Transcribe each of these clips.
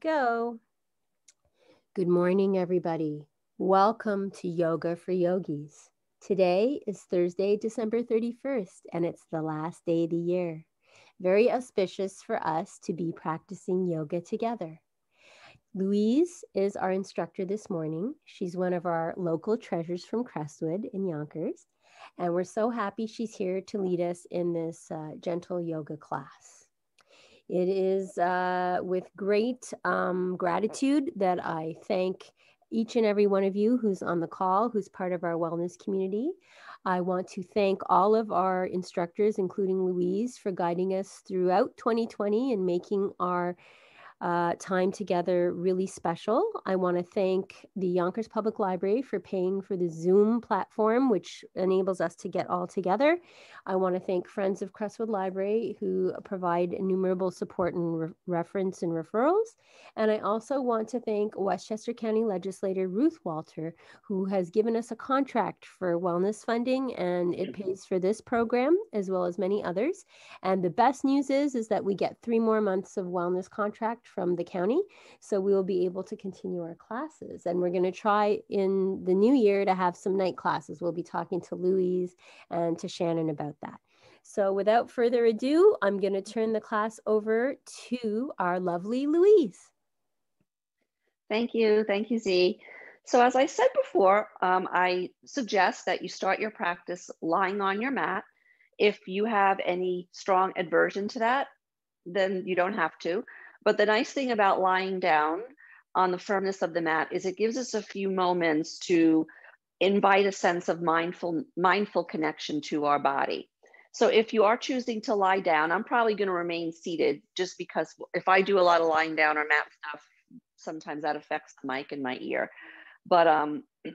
go. Good morning, everybody. Welcome to Yoga for Yogis. Today is Thursday, December 31st, and it's the last day of the year. Very auspicious for us to be practicing yoga together. Louise is our instructor this morning. She's one of our local treasures from Crestwood in Yonkers, and we're so happy she's here to lead us in this uh, gentle yoga class. It is uh, with great um, gratitude that I thank each and every one of you who's on the call, who's part of our wellness community. I want to thank all of our instructors, including Louise, for guiding us throughout 2020 and making our uh, time together really special. I want to thank the Yonkers Public Library for paying for the Zoom platform, which enables us to get all together. I want to thank Friends of Crestwood Library who provide innumerable support and re reference and referrals. And I also want to thank Westchester County Legislator Ruth Walter, who has given us a contract for wellness funding and it pays for this program as well as many others. And the best news is, is that we get three more months of wellness contract from the county. So we will be able to continue our classes. And we're going to try in the new year to have some night classes. We'll be talking to Louise and to Shannon about that. So without further ado, I'm going to turn the class over to our lovely Louise. Thank you. Thank you, Z. So as I said before, um, I suggest that you start your practice lying on your mat. If you have any strong aversion to that, then you don't have to. But the nice thing about lying down on the firmness of the mat is it gives us a few moments to invite a sense of mindful mindful connection to our body. So if you are choosing to lie down, I'm probably going to remain seated just because if I do a lot of lying down or mat stuff, sometimes that affects the mic in my ear. But um,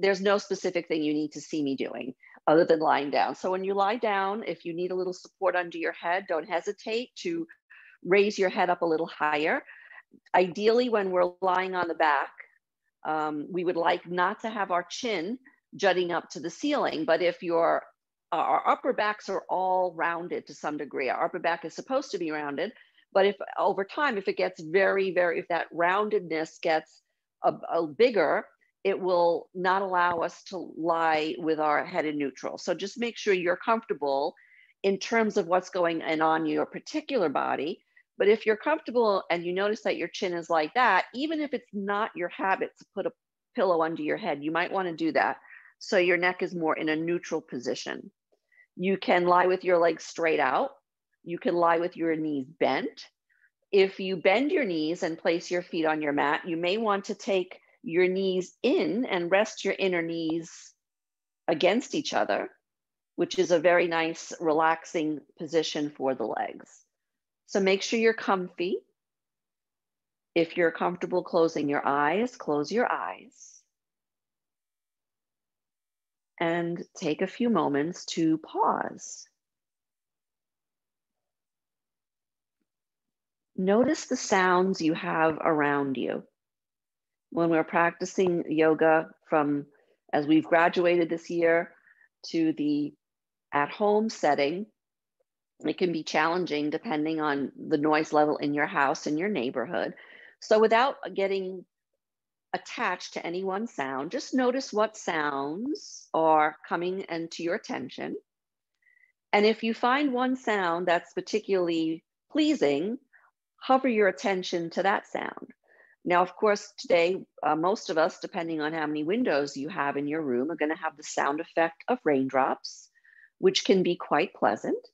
there's no specific thing you need to see me doing other than lying down. So when you lie down, if you need a little support under your head, don't hesitate to raise your head up a little higher. Ideally, when we're lying on the back, um, we would like not to have our chin jutting up to the ceiling. But if your our upper backs are all rounded to some degree, our upper back is supposed to be rounded. But if over time, if it gets very, very, if that roundedness gets a, a bigger, it will not allow us to lie with our head in neutral. So just make sure you're comfortable in terms of what's going on on your particular body but if you're comfortable and you notice that your chin is like that, even if it's not your habit to put a pillow under your head, you might want to do that. So your neck is more in a neutral position. You can lie with your legs straight out. You can lie with your knees bent. If you bend your knees and place your feet on your mat, you may want to take your knees in and rest your inner knees against each other, which is a very nice, relaxing position for the legs. So make sure you're comfy. If you're comfortable closing your eyes, close your eyes. And take a few moments to pause. Notice the sounds you have around you. When we're practicing yoga from as we've graduated this year to the at home setting, it can be challenging depending on the noise level in your house and your neighborhood. So without getting attached to any one sound, just notice what sounds are coming into your attention. And if you find one sound that's particularly pleasing, hover your attention to that sound. Now, of course, today, uh, most of us, depending on how many windows you have in your room, are going to have the sound effect of raindrops, which can be quite pleasant.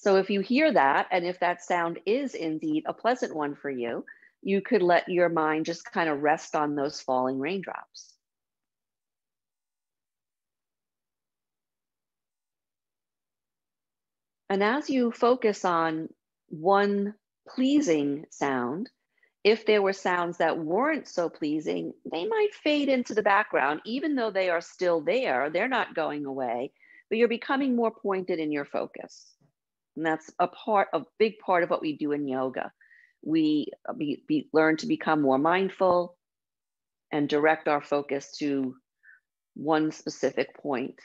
So if you hear that, and if that sound is indeed a pleasant one for you, you could let your mind just kind of rest on those falling raindrops. And as you focus on one pleasing sound, if there were sounds that weren't so pleasing, they might fade into the background, even though they are still there, they're not going away, but you're becoming more pointed in your focus. And that's a part, a big part of what we do in yoga. We uh, be, be, learn to become more mindful. and direct our focus to one specific point.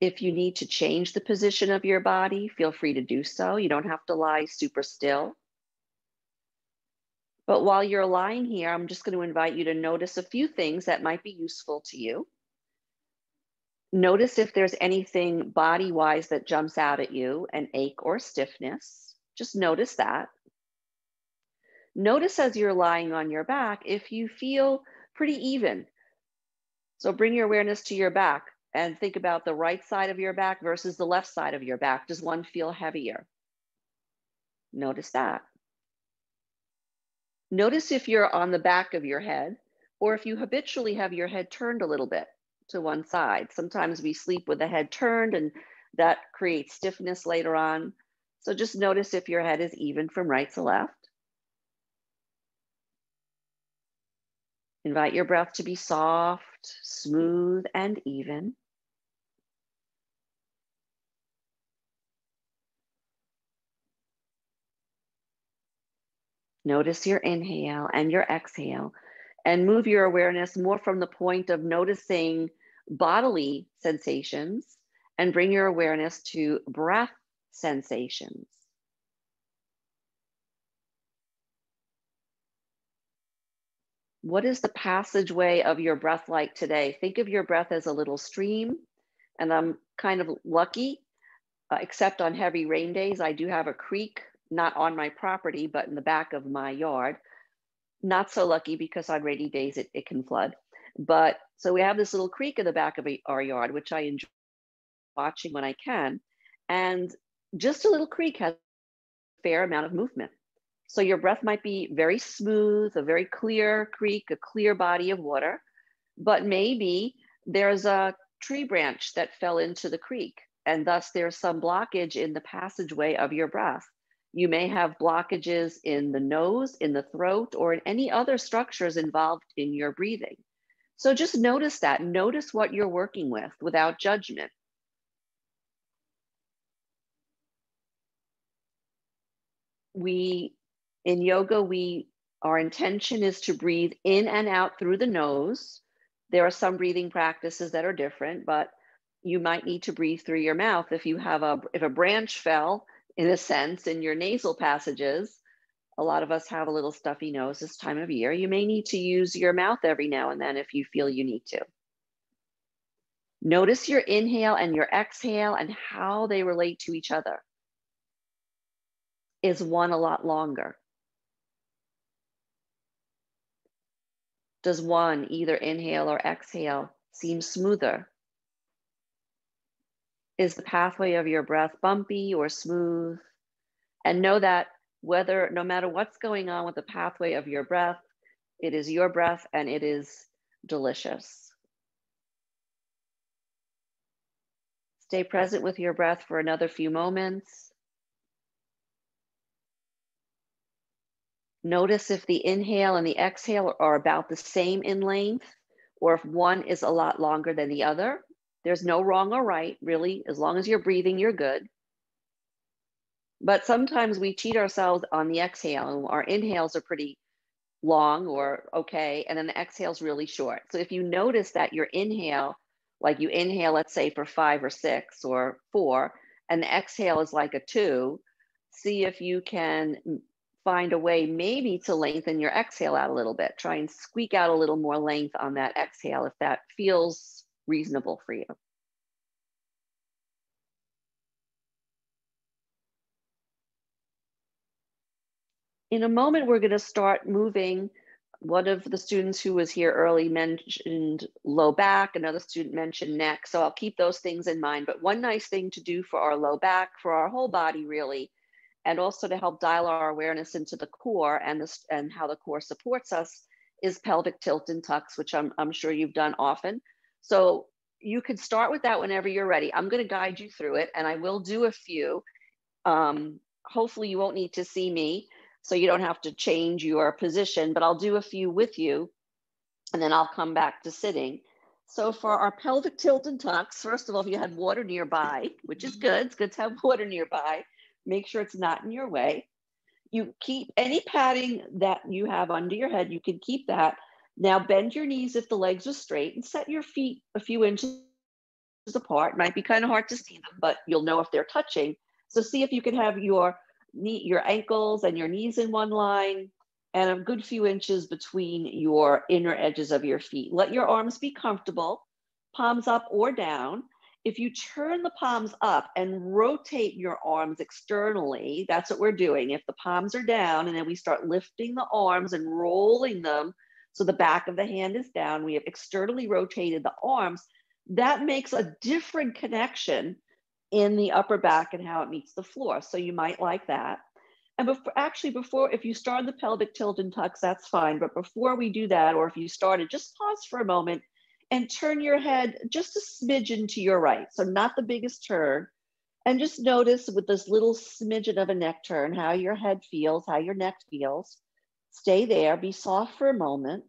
If you need to change the position of your body, feel free to do so. You don't have to lie super still. But while you're lying here, I'm just going to invite you to notice a few things that might be useful to you. Notice if there's anything body wise that jumps out at you, an ache or stiffness. Just notice that. Notice as you're lying on your back if you feel pretty even. So bring your awareness to your back and think about the right side of your back versus the left side of your back. Does one feel heavier? Notice that. Notice if you're on the back of your head or if you habitually have your head turned a little bit to one side. Sometimes we sleep with the head turned and that creates stiffness later on. So just notice if your head is even from right to left. Invite your breath to be soft, smooth, and even. Notice your inhale and your exhale, and move your awareness more from the point of noticing bodily sensations and bring your awareness to breath sensations. What is the passageway of your breath like today? Think of your breath as a little stream, and I'm kind of lucky, uh, except on heavy rain days. I do have a creek not on my property, but in the back of my yard. Not so lucky because on rainy days it, it can flood. But so we have this little creek in the back of our yard, which I enjoy watching when I can. And just a little creek has a fair amount of movement. So your breath might be very smooth, a very clear creek, a clear body of water, but maybe there's a tree branch that fell into the creek, and thus there's some blockage in the passageway of your breath. You may have blockages in the nose, in the throat, or in any other structures involved in your breathing. So just notice that. Notice what you're working with without judgment. We, in yoga, we, our intention is to breathe in and out through the nose. There are some breathing practices that are different, but you might need to breathe through your mouth. If you have a, if a branch fell in a sense, in your nasal passages. A lot of us have a little stuffy nose this time of year. You may need to use your mouth every now and then if you feel you need to. Notice your inhale and your exhale and how they relate to each other. Is one a lot longer? Does one, either inhale or exhale, seem smoother? Is the pathway of your breath bumpy or smooth? And know that whether, no matter what's going on with the pathway of your breath, it is your breath and it is delicious. Stay present with your breath for another few moments. Notice if the inhale and the exhale are about the same in length, or if one is a lot longer than the other. There's no wrong or right, really. As long as you're breathing, you're good. But sometimes we cheat ourselves on the exhale. Our inhales are pretty long or okay, and then the exhale's really short. So if you notice that your inhale, like you inhale, let's say for five or six or four, and the exhale is like a two, see if you can find a way maybe to lengthen your exhale out a little bit. Try and squeak out a little more length on that exhale if that feels reasonable for you. In a moment, we're going to start moving. One of the students who was here early mentioned low back, another student mentioned neck. So I'll keep those things in mind. But one nice thing to do for our low back, for our whole body really, and also to help dial our awareness into the core and, this, and how the core supports us is pelvic tilt and tucks, which I'm, I'm sure you've done often. So you can start with that whenever you're ready. I'm going to guide you through it and I will do a few. Um, hopefully, you won't need to see me so you don't have to change your position, but I'll do a few with you and then I'll come back to sitting. So for our pelvic tilt and tucks, first of all, if you had water nearby, which is good, it's good to have water nearby, make sure it's not in your way. you keep any padding that you have under your head, you can keep that. Now bend your knees if the legs are straight and set your feet a few inches apart. Might be kind of hard to see them, but you'll know if they're touching. So see if you can have your knee, your ankles and your knees in one line and a good few inches between your inner edges of your feet. Let your arms be comfortable, palms up or down. If you turn the palms up and rotate your arms externally, that's what we're doing. If the palms are down and then we start lifting the arms and rolling them so the back of the hand is down, we have externally rotated the arms, that makes a different connection in the upper back and how it meets the floor. So you might like that. And before, actually, before, if you start the pelvic tilt and tucks, that's fine. But before we do that, or if you started, just pause for a moment and turn your head just a smidgen to your right. So not the biggest turn. And just notice with this little smidgen of a neck turn, how your head feels, how your neck feels. Stay there, be soft for a moment.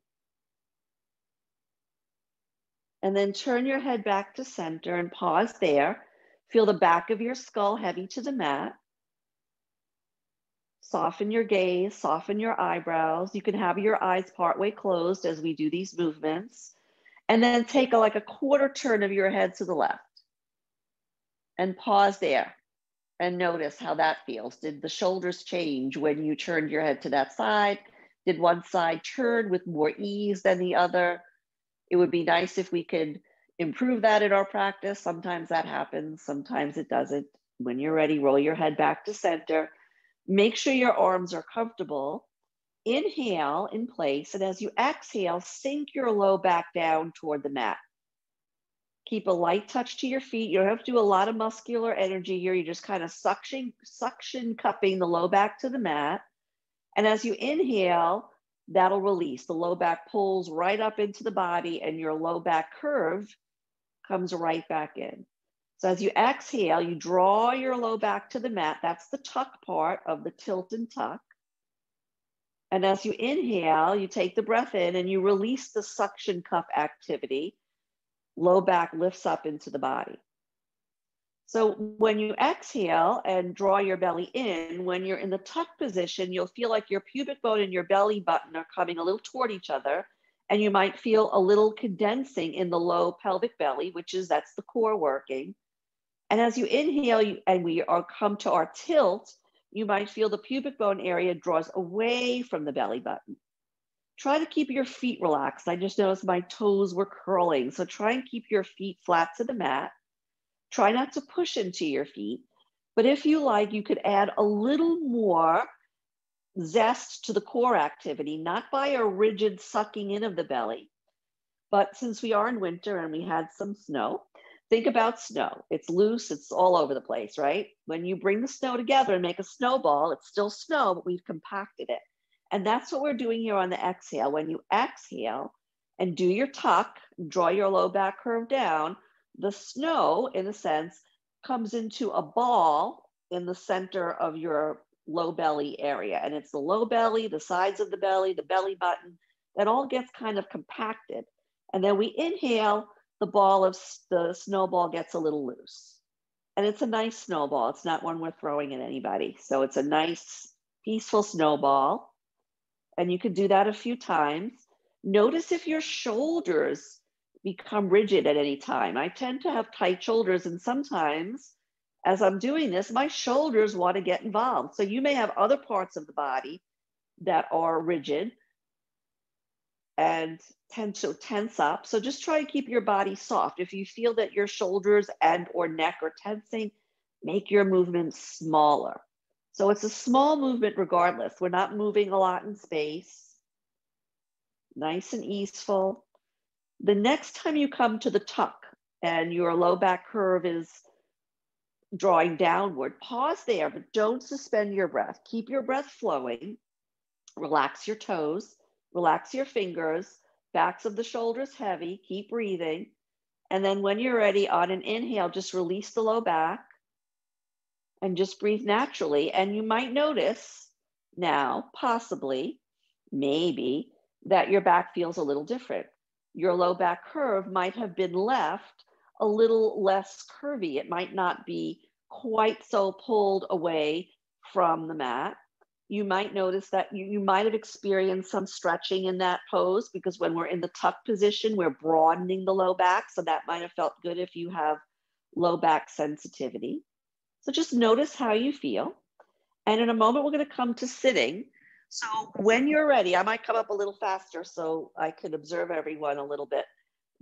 And then turn your head back to center and pause there. Feel the back of your skull heavy to the mat. Soften your gaze, soften your eyebrows. You can have your eyes partway closed as we do these movements. And then take a, like a quarter turn of your head to the left. And pause there and notice how that feels. Did the shoulders change when you turned your head to that side? Did one side turn with more ease than the other? It would be nice if we could improve that in our practice. Sometimes that happens, sometimes it doesn't. When you're ready, roll your head back to center Make sure your arms are comfortable. Inhale in place. And as you exhale, sink your low back down toward the mat. Keep a light touch to your feet. You don't have to do a lot of muscular energy here. You're just kind of suction, suction cupping the low back to the mat. And as you inhale, that'll release. The low back pulls right up into the body, and your low back curve comes right back in. So as you exhale, you draw your low back to the mat. That's the tuck part of the tilt and tuck. And as you inhale, you take the breath in and you release the suction cup activity. Low back lifts up into the body. So when you exhale and draw your belly in, when you're in the tuck position, you'll feel like your pubic bone and your belly button are coming a little toward each other. And you might feel a little condensing in the low pelvic belly, which is that's the core working. And as you inhale you, and we are come to our tilt, you might feel the pubic bone area draws away from the belly button. Try to keep your feet relaxed. I just noticed my toes were curling. So try and keep your feet flat to the mat. Try not to push into your feet. But if you like, you could add a little more zest to the core activity, not by a rigid sucking in of the belly, but since we are in winter and we had some snow, Think about snow. It's loose, it's all over the place, right? When you bring the snow together and make a snowball, it's still snow, but we've compacted it. And that's what we're doing here on the exhale. When you exhale and do your tuck, draw your low back curve down, the snow, in a sense, comes into a ball in the center of your low belly area. And it's the low belly, the sides of the belly, the belly button, that all gets kind of compacted. And then we inhale the ball of the snowball gets a little loose. And it's a nice snowball. It's not one we're throwing at anybody. So it's a nice, peaceful snowball. And you could do that a few times. Notice if your shoulders become rigid at any time. I tend to have tight shoulders, and sometimes as I'm doing this, my shoulders want to get involved. So you may have other parts of the body that are rigid, and tend to tense up. So just try to keep your body soft. If you feel that your shoulders and or neck are tensing, make your movement smaller. So it's a small movement regardless. We're not moving a lot in space. Nice and easeful. The next time you come to the tuck and your low back curve is drawing downward, pause there, but don't suspend your breath. Keep your breath flowing. Relax your toes Relax your fingers, backs of the shoulders heavy, keep breathing. And then when you're ready, on an inhale, just release the low back and just breathe naturally. And you might notice now, possibly, maybe, that your back feels a little different. Your low back curve might have been left a little less curvy. It might not be quite so pulled away from the mat you might notice that you, you might have experienced some stretching in that pose because when we're in the tuck position, we're broadening the low back. So that might have felt good if you have low back sensitivity. So just notice how you feel. And in a moment, we're going to come to sitting. So when you're ready, I might come up a little faster so I can observe everyone a little bit.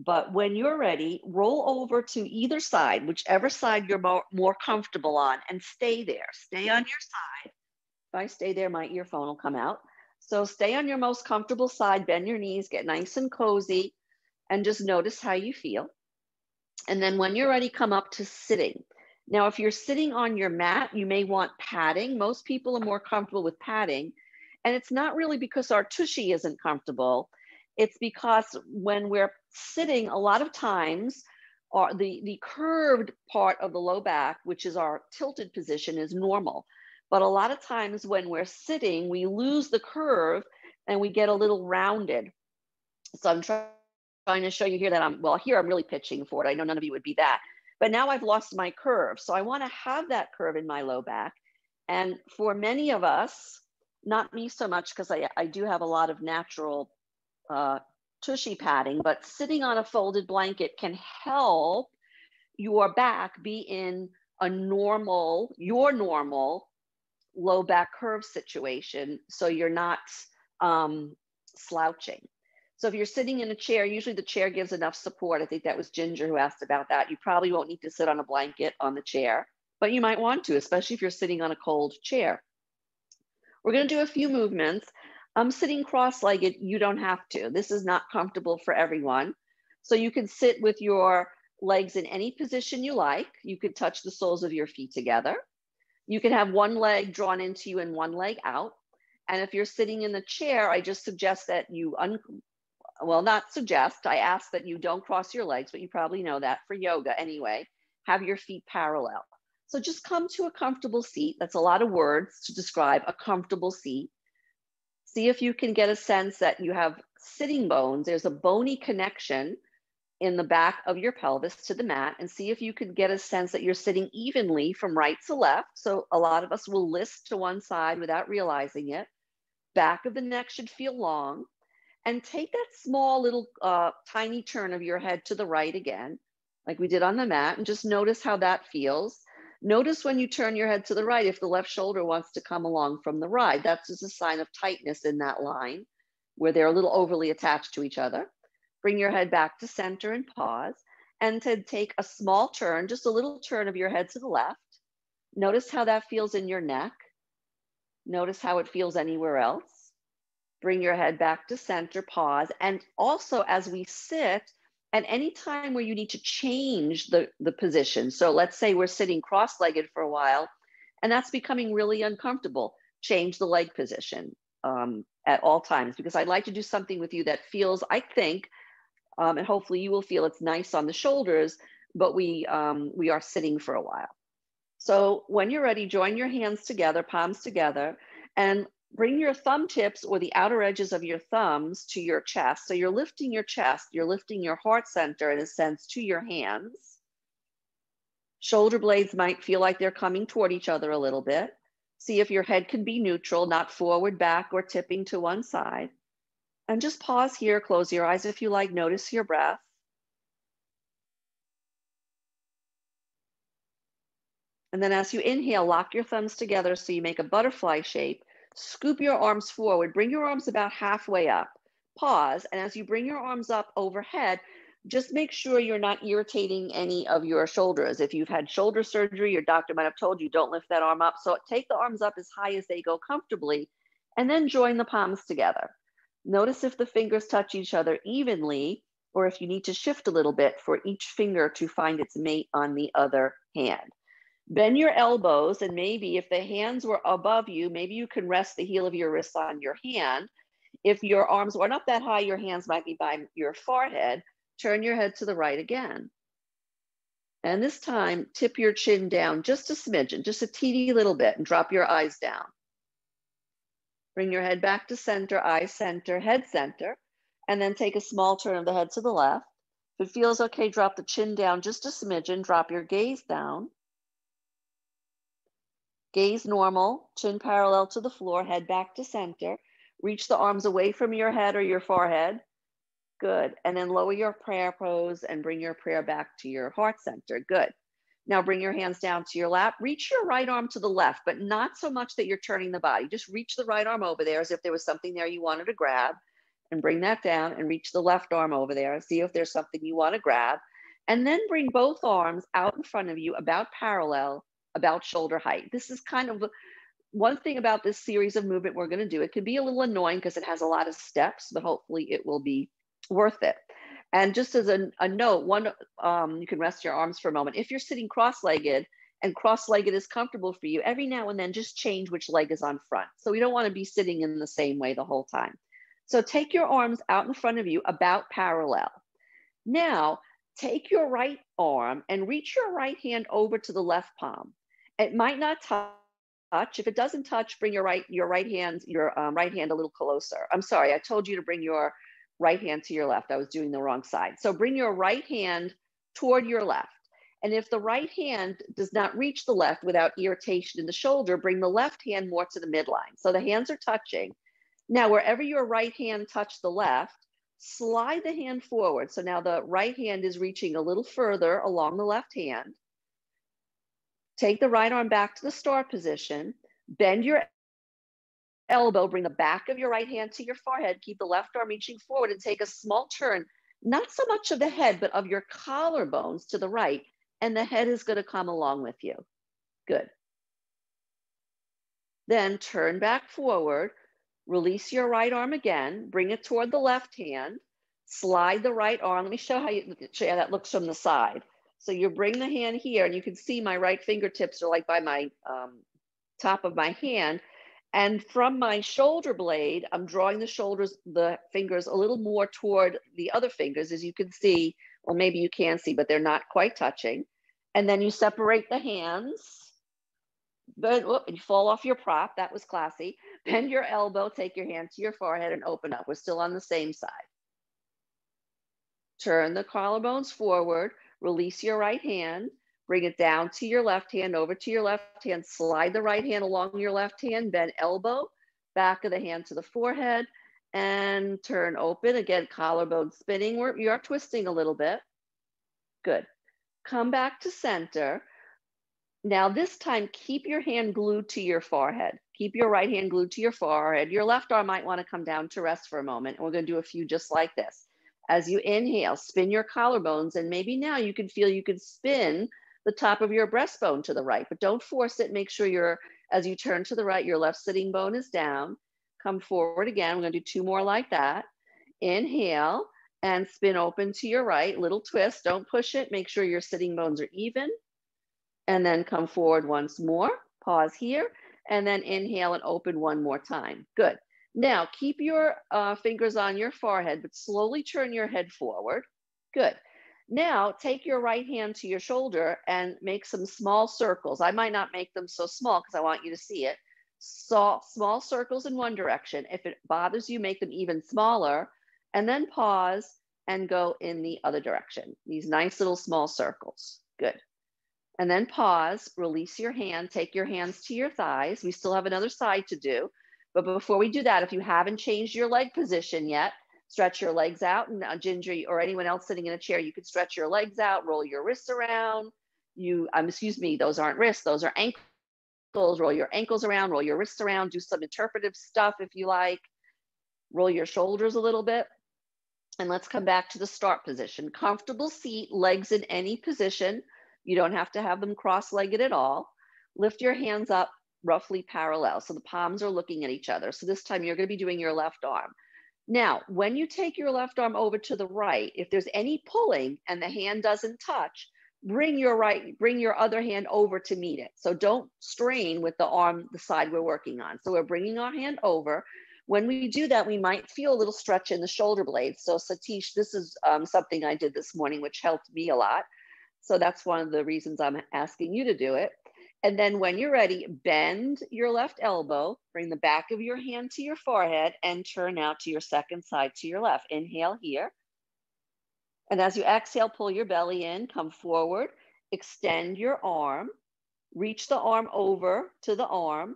But when you're ready, roll over to either side, whichever side you're more, more comfortable on, and stay there. Stay on your side. If I stay there, my earphone will come out. So stay on your most comfortable side, bend your knees, get nice and cozy, and just notice how you feel. And then when you're ready, come up to sitting. Now, if you're sitting on your mat, you may want padding. Most people are more comfortable with padding. And it's not really because our tushy isn't comfortable. It's because when we're sitting, a lot of times, our, the, the curved part of the low back, which is our tilted position, is normal. But a lot of times when we're sitting, we lose the curve and we get a little rounded. So I'm trying trying to show you here that I'm, well, here I'm really pitching for it. I know none of you would be that. But now I've lost my curve. So I want to have that curve in my low back. And for many of us, not me so much because I, I do have a lot of natural uh, tushy padding, but sitting on a folded blanket can help your back be in a normal, your normal low back curve situation. So you're not um, slouching. So if you're sitting in a chair, usually the chair gives enough support. I think that was Ginger who asked about that. You probably won't need to sit on a blanket on the chair, but you might want to, especially if you're sitting on a cold chair. We're going to do a few movements. I'm sitting cross-legged. You don't have to. This is not comfortable for everyone. So you can sit with your legs in any position you like. You could touch the soles of your feet together. You can have one leg drawn into you and one leg out. And if you're sitting in the chair, I just suggest that you un well, not suggest, I ask that you don't cross your legs, but you probably know that for yoga anyway. Have your feet parallel. So just come to a comfortable seat. That's a lot of words to describe a comfortable seat. See if you can get a sense that you have sitting bones. There's a bony connection in the back of your pelvis to the mat and see if you can get a sense that you're sitting evenly from right to left. So a lot of us will list to one side without realizing it. Back of the neck should feel long and take that small little uh, tiny turn of your head to the right again, like we did on the mat, and just notice how that feels. Notice when you turn your head to the right, if the left shoulder wants to come along from the right, that's just a sign of tightness in that line where they're a little overly attached to each other. Bring your head back to center and pause. And to take a small turn, just a little turn of your head to the left. Notice how that feels in your neck. Notice how it feels anywhere else bring your head back to center, pause. And also as we sit, at any time where you need to change the, the position. So let's say we're sitting cross-legged for a while and that's becoming really uncomfortable. Change the leg position um, at all times because I'd like to do something with you that feels, I think, um, and hopefully you will feel it's nice on the shoulders, but we, um, we are sitting for a while. So when you're ready, join your hands together, palms together, and bring your thumb tips or the outer edges of your thumbs to your chest. So you're lifting your chest, you're lifting your heart center in a sense to your hands. Shoulder blades might feel like they're coming toward each other a little bit. See if your head can be neutral, not forward, back, or tipping to one side. And just pause here, close your eyes if you like, notice your breath. And then as you inhale, lock your thumbs together so you make a butterfly shape Scoop your arms forward, bring your arms about halfway up. Pause, and as you bring your arms up overhead, just make sure you're not irritating any of your shoulders. If you've had shoulder surgery, your doctor might have told you don't lift that arm up. So take the arms up as high as they go comfortably, and then join the palms together. Notice if the fingers touch each other evenly, or if you need to shift a little bit for each finger to find its mate on the other hand. Bend your elbows, and maybe if the hands were above you, maybe you can rest the heel of your wrist on your hand. If your arms weren't that high, your hands might be by your forehead. Turn your head to the right again. And this time, tip your chin down just a smidgen, just a teeny little bit, and drop your eyes down. Bring your head back to center, eye center, head center, and then take a small turn of the head to the left. If it feels okay, drop the chin down just a smidgen, drop your gaze down. Gaze normal, chin parallel to the floor, head back to center. Reach the arms away from your head or your forehead. Good. And then lower your prayer pose and bring your prayer back to your heart center. Good. Now bring your hands down to your lap. Reach your right arm to the left, but not so much that you're turning the body. Just reach the right arm over there as if there was something there you wanted to grab and bring that down and reach the left arm over there and see if there's something you want to grab. And then bring both arms out in front of you about parallel about shoulder height. This is kind of one thing about this series of movement we're going to do. It can be a little annoying because it has a lot of steps, but hopefully it will be worth it. And just as a, a note, one um, you can rest your arms for a moment. If you're sitting cross-legged and cross-legged is comfortable for you, every now and then just change which leg is on front. So we don't want to be sitting in the same way the whole time. So take your arms out in front of you about parallel. Now take your right arm and reach your right hand over to the left palm. It might not touch. If it doesn't touch, bring your right your right hand your um, right hand a little closer. I'm sorry, I told you to bring your right hand to your left. I was doing the wrong side. So bring your right hand toward your left. And if the right hand does not reach the left without irritation in the shoulder, bring the left hand more to the midline. So the hands are touching. Now, wherever your right hand touched the left, slide the hand forward. So now the right hand is reaching a little further along the left hand. Take the right arm back to the star position. Bend your elbow, bring the back of your right hand to your forehead. Keep the left arm reaching forward and take a small turn, not so much of the head, but of your collarbones to the right. And the head is going to come along with you. Good. Then turn back forward. Release your right arm again. Bring it toward the left hand. Slide the right arm. Let me show how, you, show you how that looks from the side. So you bring the hand here and you can see my right fingertips are like by my um, top of my hand. And from my shoulder blade, I'm drawing the shoulders, the fingers a little more toward the other fingers, as you can see, or maybe you can see, but they're not quite touching. And then you separate the hands. But whoop, you fall off your prop. That was classy. Bend your elbow, take your hand to your forehead and open up. We're still on the same side. Turn the collarbones forward. Release your right hand, bring it down to your left hand, over to your left hand, slide the right hand along your left hand, bend elbow, back of the hand to the forehead, and turn open. Again, collarbone spinning. We're, you're twisting a little bit. Good. Come back to center. Now, this time, keep your hand glued to your forehead. Keep your right hand glued to your forehead. Your left arm might want to come down to rest for a moment. And we're going to do a few just like this. As you inhale, spin your collarbones, and maybe now you can feel you can spin the top of your breastbone to the right, but don't force it. Make sure you're, as you turn to the right, your left sitting bone is down. Come forward again. We're gonna do two more like that. Inhale and spin open to your right, little twist. Don't push it. Make sure your sitting bones are even. And then come forward once more. Pause here. And then inhale and open one more time. Good. Now, keep your uh, fingers on your forehead, but slowly turn your head forward. Good. Now, take your right hand to your shoulder and make some small circles. I might not make them so small because I want you to see it. So, small circles in one direction. If it bothers you, make them even smaller. And then pause and go in the other direction. These nice little small circles. Good. And then pause, release your hand, take your hands to your thighs. We still have another side to do. But before we do that, if you haven't changed your leg position yet, stretch your legs out. And uh, Ginger or anyone else sitting in a chair, you could stretch your legs out, roll your wrists around. You, um, excuse me, those aren't wrists, those are ankles. Roll your ankles around, roll your wrists around, do some interpretive stuff if you like. Roll your shoulders a little bit. And let's come back to the start position. Comfortable seat, legs in any position. You don't have to have them cross-legged at all. Lift your hands up roughly parallel. So the palms are looking at each other. So this time you're going to be doing your left arm. Now, when you take your left arm over to the right, if there's any pulling and the hand doesn't touch, bring your right, bring your other hand over to meet it. So don't strain with the arm, the side we're working on. So we're bringing our hand over. When we do that, we might feel a little stretch in the shoulder blades. So Satish, this is um, something I did this morning, which helped me a lot. So that's one of the reasons I'm asking you to do it. And then when you're ready, bend your left elbow, bring the back of your hand to your forehead and turn out to your second side to your left. Inhale here. And as you exhale, pull your belly in, come forward, extend your arm. reach the arm over to the arm,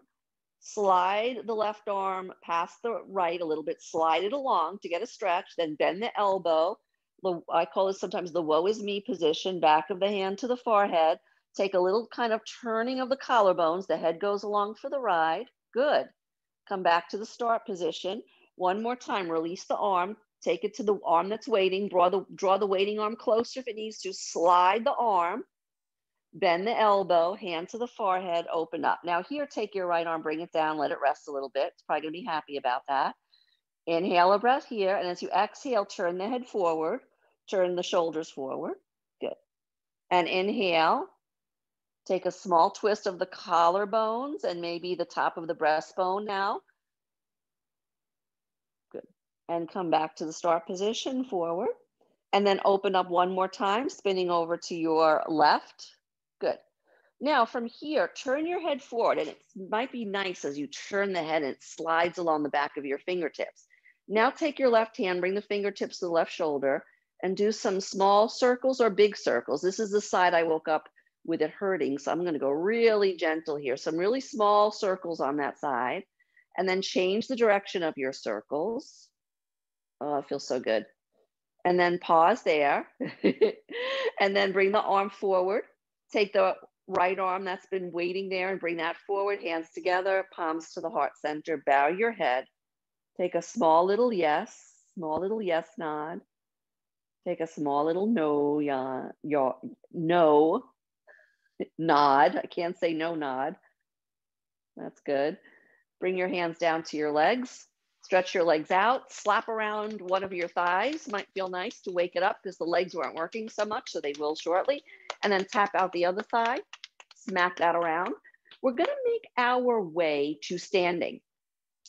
slide the left arm past the right a little bit, slide it along to get a stretch, then bend the elbow. I call this sometimes the woe is me position, back of the hand to the forehead. Take a little kind of turning of the collarbones. The head goes along for the ride. Good. Come back to the start position. One more time, release the arm, take it to the arm that's waiting, draw the, draw the waiting arm closer if it needs to, slide the arm, bend the elbow, hand to the forehead, open up. Now here, take your right arm, bring it down, let it rest a little bit. It's probably gonna be happy about that. Inhale a breath here, and as you exhale, turn the head forward, turn the shoulders forward, good. And inhale, take a small twist of the collarbones and maybe the top of the breastbone now Good. and come back to the start position forward. And then open up one more time, spinning over to your left. Good. Now from here, turn your head forward and it might be nice as you turn the head and it slides along the back of your fingertips. Now take your left hand, bring the fingertips to the left shoulder and do some small circles or big circles. This is the side I woke up with it hurting. So I'm gonna go really gentle here. Some really small circles on that side and then change the direction of your circles. Oh, it feels so good. And then pause there. and then bring the arm forward. Take the right arm that's been waiting there and bring that forward, hands together, palms to the heart center. Bow your head. Take a small little yes, small little yes nod. Take a small little no, ya, ya, no nod. I can't say no nod. That's good. Bring your hands down to your legs. Stretch your legs out, slap around one of your thighs. Might feel nice to wake it up because the legs weren't working so much, so they will shortly. And then tap out the other thigh, smack that around. We're gonna make our way to standing.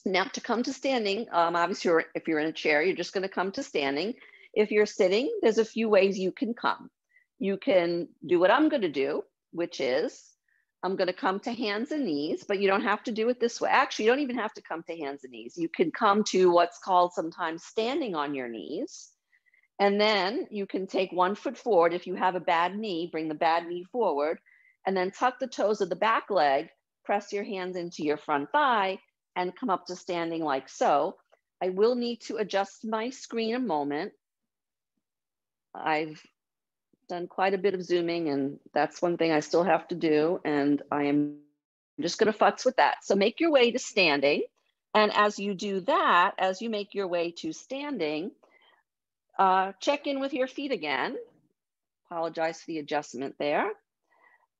Now to come to standing, um, obviously if you're in a chair, you're just gonna come to standing. If you're sitting, there's a few ways you can come. You can do what I'm gonna do, which is I'm going to come to hands and knees, but you don't have to do it this way. Actually, you don't even have to come to hands and knees. You can come to what's called sometimes standing on your knees. And then you can take one foot forward. If you have a bad knee, bring the bad knee forward and then tuck the toes of the back leg, press your hands into your front thigh and come up to standing like so. I will need to adjust my screen a moment. I've done quite a bit of Zooming, and that's one thing I still have to do. And I am just going to futz with that. So make your way to standing. And as you do that, as you make your way to standing, uh, check in with your feet again. Apologize for the adjustment there.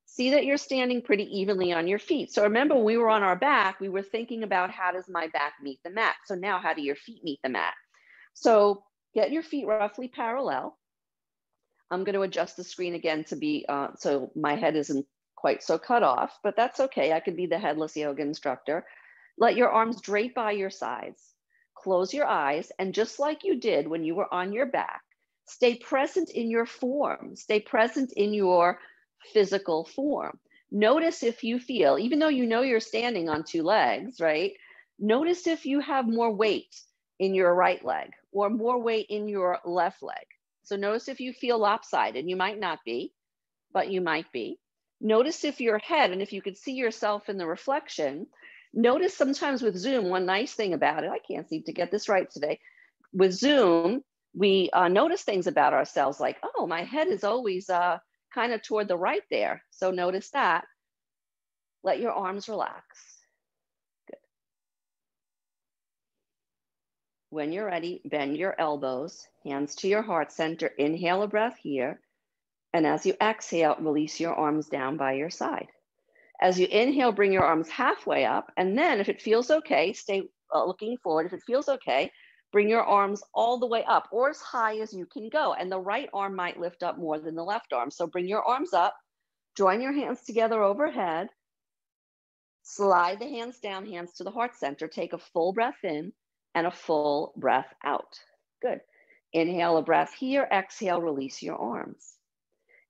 See that you're standing pretty evenly on your feet. So remember, when we were on our back, we were thinking about how does my back meet the mat? So now, how do your feet meet the mat? So get your feet roughly parallel. I'm going to adjust the screen again to be, uh, so my head isn't quite so cut off, but that's okay. I could be the headless yoga instructor. Let your arms drape by your sides. Close your eyes. And just like you did when you were on your back, stay present in your form. Stay present in your physical form. Notice if you feel, even though you know you're standing on two legs, right? Notice if you have more weight in your right leg or more weight in your left leg. So notice if you feel lopsided, you might not be, but you might be. Notice if your head, and if you could see yourself in the reflection, notice sometimes with Zoom, one nice thing about it, I can't seem to get this right today. With Zoom, we uh, notice things about ourselves like, oh, my head is always uh, kind of toward the right there. So notice that. Let your arms relax. When you're ready, bend your elbows, hands to your heart center. Inhale a breath here. And as you exhale, release your arms down by your side. As you inhale, bring your arms halfway up. And then, if it feels okay, stay uh, looking forward. If it feels okay, bring your arms all the way up or as high as you can go. And the right arm might lift up more than the left arm. So bring your arms up, join your hands together overhead, slide the hands down, hands to the heart center. Take a full breath in and a full breath out. Good. Inhale a breath here. Exhale, release your arms.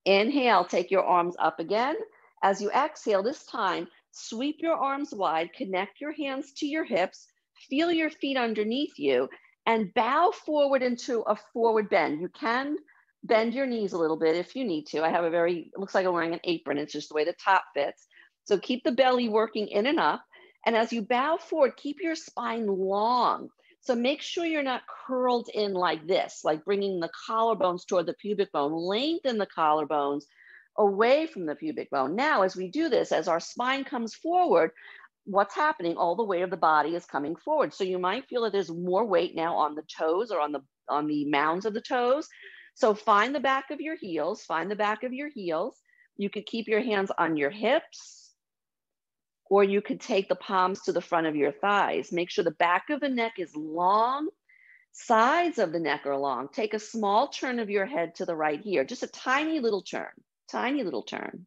Inhale, take your arms up again. As you exhale this time, sweep your arms wide, connect your hands to your hips, feel your feet underneath you, and bow forward into a forward bend. You can bend your knees a little bit if you need to. I have a very, looks like I'm wearing an apron. It's just the way the top fits. So keep the belly working in and up. And as you bow forward, keep your spine long. So make sure you're not curled in like this, like bringing the collarbones toward the pubic bone. Lengthen the collarbones away from the pubic bone. Now, as we do this, as our spine comes forward, what's happening? All the weight of the body is coming forward. So you might feel that there's more weight now on the toes or on the on the mounds of the toes. So find the back of your heels, find the back of your heels. You could keep your hands on your hips, or you could take the palms to the front of your thighs. Make sure the back of the neck is long, sides of the neck are long. Take a small turn of your head to the right here, just a tiny little turn, tiny little turn.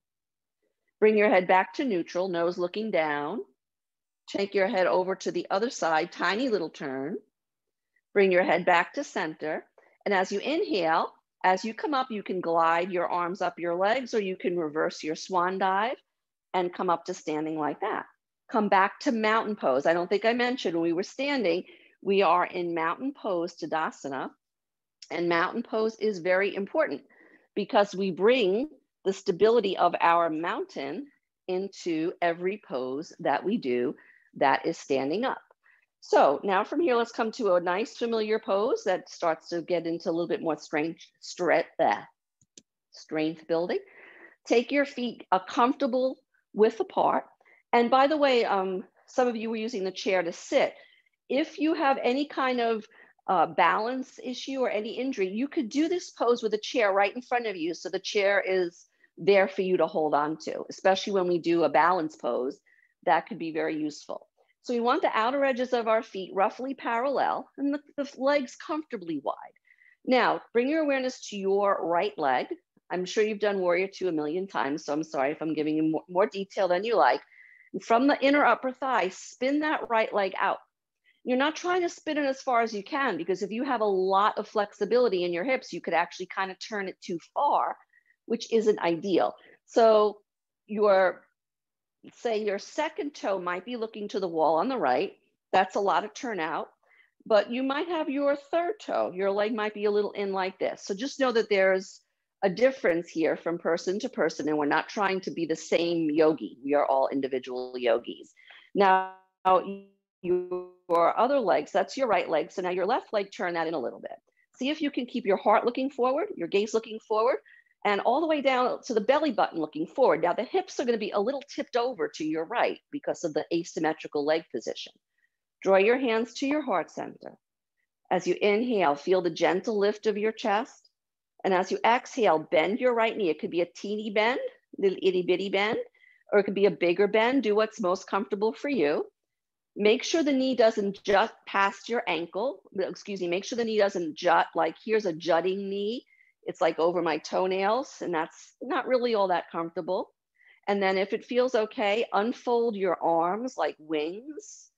Bring your head back to neutral, nose looking down. Take your head over to the other side, tiny little turn. Bring your head back to center. And as you inhale, as you come up, you can glide your arms up your legs or you can reverse your swan dive and come up to standing like that. Come back to mountain pose. I don't think I mentioned we were standing, we are in mountain pose to Tadasana. And mountain pose is very important because we bring the stability of our mountain into every pose that we do that is standing up. So now from here, let's come to a nice familiar pose that starts to get into a little bit more strength, strength, strength building. Take your feet a comfortable width apart. And by the way, um, some of you were using the chair to sit. If you have any kind of uh, balance issue or any injury, you could do this pose with a chair right in front of you. So the chair is there for you to hold on to, especially when we do a balance pose, that could be very useful. So we want the outer edges of our feet roughly parallel and the, the legs comfortably wide. Now, bring your awareness to your right leg. I'm sure you've done Warrior Two a million times, so I'm sorry if I'm giving you more, more detail than you like. From the inner upper thigh, spin that right leg out. You're not trying to spin it as far as you can because if you have a lot of flexibility in your hips, you could actually kind of turn it too far, which isn't ideal. So your, say your second toe might be looking to the wall on the right. That's a lot of turnout, but you might have your third toe, your leg might be a little in like this. So just know that there's a difference here from person to person, and we're not trying to be the same yogi. We are all individual yogis. Now, your other legs, that's your right leg. So now your left leg, turn that in a little bit. See if you can keep your heart looking forward, your gaze looking forward, and all the way down to the belly button looking forward. Now the hips are going to be a little tipped over to your right because of the asymmetrical leg position. Draw your hands to your heart center. As you inhale, feel the gentle lift of your chest. And as you exhale, bend your right knee. It could be a teeny bend, little itty bitty bend, or it could be a bigger bend. Do what's most comfortable for you. Make sure the knee doesn't jut past your ankle. Excuse me, make sure the knee doesn't jut like here's a jutting knee. It's like over my toenails, and that's not really all that comfortable. And then if it feels okay, unfold your arms like wings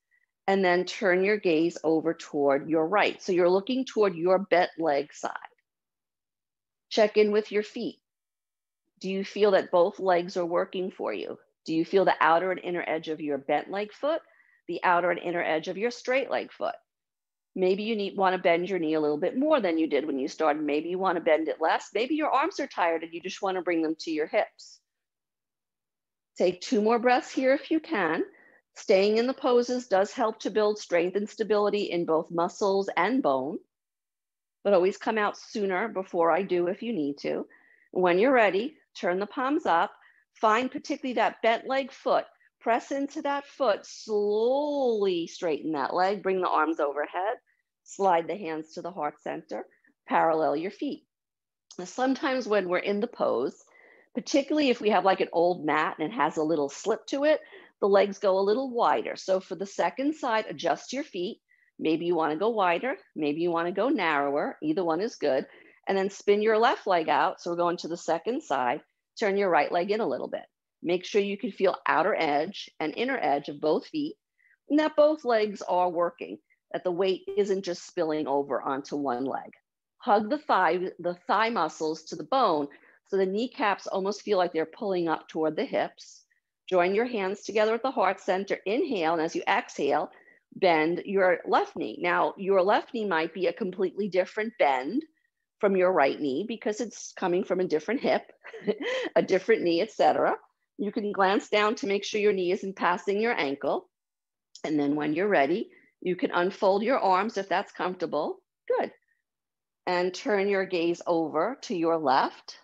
and then turn your gaze over toward your right. So you're looking toward your bent leg side. Check in with your feet. Do you feel that both legs are working for you? Do you feel the outer and inner edge of your bent leg foot, the outer and inner edge of your straight leg foot? Maybe you need want to bend your knee a little bit more than you did when you started. Maybe you want to bend it less. Maybe your arms are tired and you just want to bring them to your hips. Take two more breaths here if you can. Staying in the poses does help to build strength and stability in both muscles and bone but always come out sooner before I do if you need to. When you're ready, turn the palms up, find particularly that bent leg foot, press into that foot, slowly straighten that leg, bring the arms overhead, slide the hands to the heart center, parallel your feet. Sometimes when we're in the pose, particularly if we have like an old mat and it has a little slip to it, the legs go a little wider. So for the second side, adjust your feet, Maybe you want to go wider, maybe you want to go narrower. Either one is good. And then spin your left leg out. So we're going to the second side. Turn your right leg in a little bit. Make sure you can feel outer edge and inner edge of both feet and that both legs are working, that the weight isn't just spilling over onto one leg. Hug the thigh, the thigh muscles to the bone so the kneecaps almost feel like they're pulling up toward the hips. Join your hands together at the heart center. Inhale, and as you exhale, bend your left knee. Now, your left knee might be a completely different bend from your right knee because it's coming from a different hip, a different knee, etc. You can glance down to make sure your knee isn't passing your ankle. And then when you're ready, you can unfold your arms if that's comfortable. Good. And turn your gaze over to your left.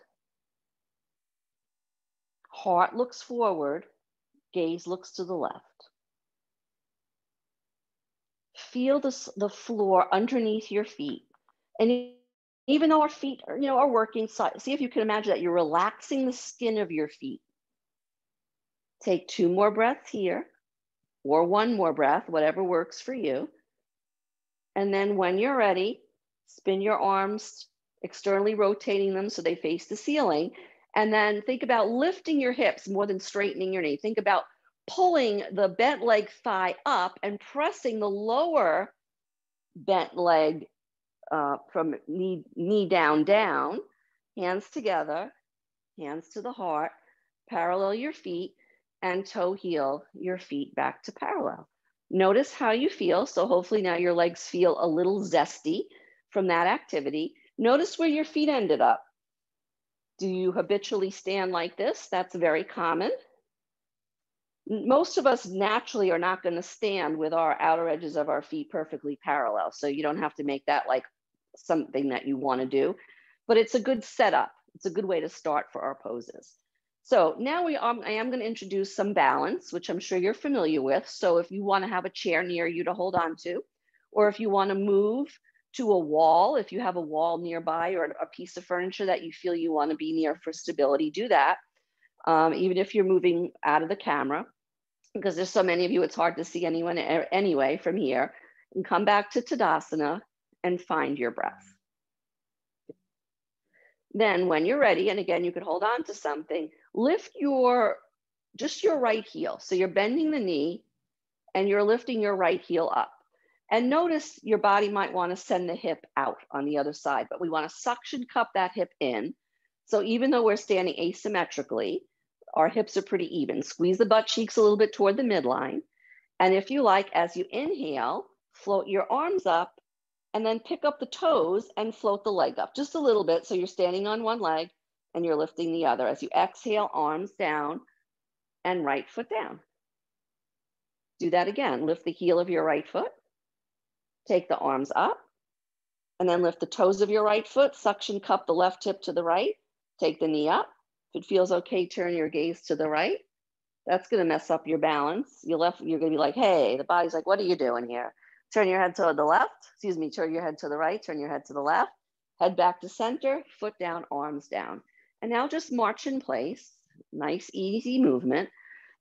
Heart looks forward, gaze looks to the left. Feel the, the floor underneath your feet. And even though our feet are, you know, are working, see if you can imagine that you're relaxing the skin of your feet. Take two more breaths here or one more breath, whatever works for you. And then when you're ready, spin your arms, externally rotating them so they face the ceiling. And then think about lifting your hips more than straightening your knee. Think about pulling the bent leg thigh up and pressing the lower bent leg uh, from knee, knee down, down, hands together, hands to the heart, parallel your feet, and toe heel your feet back to parallel. Notice how you feel. So hopefully now your legs feel a little zesty from that activity. Notice where your feet ended up. Do you habitually stand like this? That's very common. Most of us naturally are not going to stand with our outer edges of our feet perfectly parallel. So you don't have to make that like something that you want to do, but it's a good setup. It's a good way to start for our poses. So now we are, I am going to introduce some balance, which I'm sure you're familiar with. So if you want to have a chair near you to hold on to, or if you want to move to a wall, if you have a wall nearby or a piece of furniture that you feel you want to be near for stability, do that. Um, even if you're moving out of the camera, because there's so many of you, it's hard to see anyone anyway from here. And come back to Tadasana and find your breath. Then when you're ready, and again, you can hold on to something, lift your, just your right heel. So you're bending the knee and you're lifting your right heel up. And notice your body might want to send the hip out on the other side, but we want to suction cup that hip in. So even though we're standing asymmetrically, our hips are pretty even. Squeeze the butt cheeks a little bit toward the midline. And if you like, as you inhale, float your arms up and then pick up the toes and float the leg up just a little bit. So you're standing on one leg and you're lifting the other. As you exhale, arms down and right foot down. Do that again. Lift the heel of your right foot. Take the arms up and then lift the toes of your right foot. Suction cup the left hip to the right. Take the knee up. If it feels okay, turn your gaze to the right. That's going to mess up your balance. You left, you're going to be like, hey, the body's like, what are you doing here? Turn your head to the left, excuse me, turn your head to the right, turn your head to the left, head back to center, foot down, arms down. And now just march in place, nice, easy movement.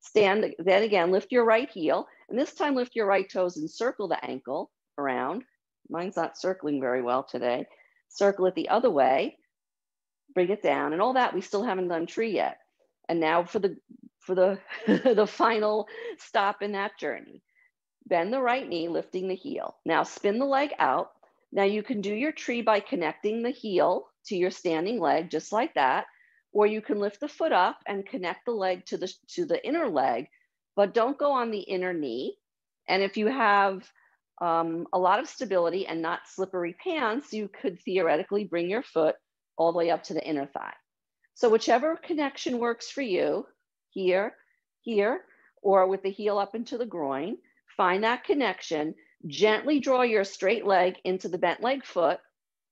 Stand, then again, lift your right heel, and this time lift your right toes and circle the ankle around. Mine's not circling very well today. Circle it the other way, bring it down, and all that, we still haven't done tree yet. And now for the for the the final stop in that journey. Bend the right knee, lifting the heel. Now spin the leg out. Now you can do your tree by connecting the heel to your standing leg, just like that. Or you can lift the foot up and connect the leg to the, to the inner leg, but don't go on the inner knee. And if you have um, a lot of stability and not slippery pants, you could theoretically bring your foot all the way up to the inner thigh. So whichever connection works for you, here, here, or with the heel up into the groin, Find that connection. Gently draw your straight leg into the bent leg foot.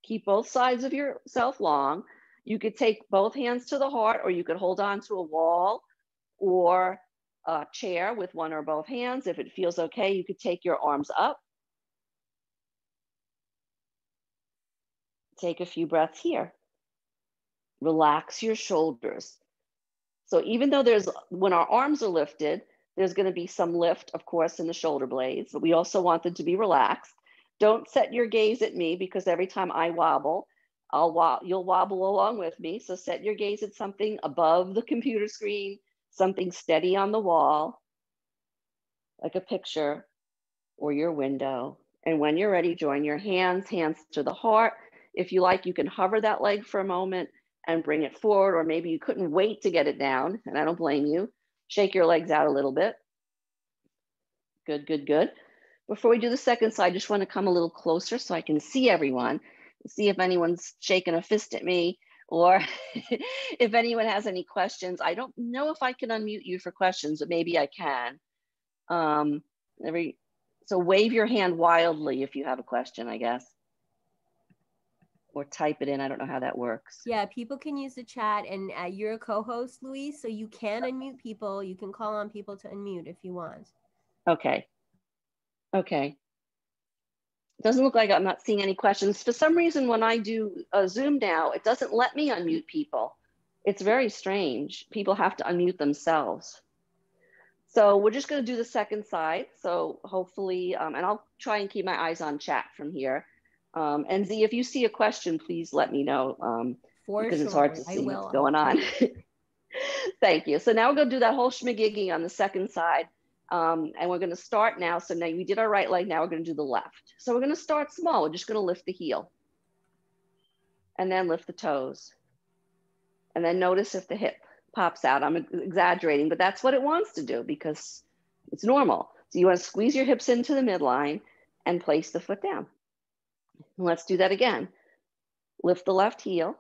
Keep both sides of yourself long. You could take both hands to the heart, or you could hold on to a wall or a chair with one or both hands. If it feels okay, you could take your arms up. Take a few breaths here. Relax your shoulders. So even though there's, when our arms are lifted, there's going to be some lift, of course, in the shoulder blades, but we also want them to be relaxed. Don't set your gaze at me because every time I wobble, I'll wo- you'll wobble along with me. So set your gaze at something above the computer screen, something steady on the wall, like a picture or your window. And when you're ready, join your hands, hands to the heart. If you like, you can hover that leg for a moment and bring it forward, or maybe you couldn't wait to get it down, and I don't blame you. Shake your legs out a little bit. Good, good, good. Before we do the second side, I just want to come a little closer so I can see everyone, see if anyone's shaking a fist at me or if anyone has any questions, I don't know if I can unmute you for questions, but maybe I can. Um, every, so wave your hand wildly if you have a question, I guess. Or type it in. I don't know how that works. Yeah, people can use the chat and uh, you're a co-host, Louise, so you can unmute people. You can call on people to unmute if you want. Okay. Okay. Doesn't look like I'm not seeing any questions. For some reason, when I do a Zoom now, it doesn't let me unmute people. It's very strange. People have to unmute themselves. So we're just going to do the second side. So hopefully, um, and I'll try and keep my eyes on chat from here. Um, and Z, if you see a question, please let me know um, For because sure. it's hard to see what's going on. Thank you. So now we're going to do that whole schmagiggy on the second side. Um, and we're going to start now. So now we did our right leg. Now we're going to do the left. So we're going to start small. We're just going to lift the heel and then lift the toes. And then notice if the hip pops out. I'm exaggerating, but that's what it wants to do because it's normal. So you want to squeeze your hips into the midline and place the foot down. Let's do that again. Lift the left heel,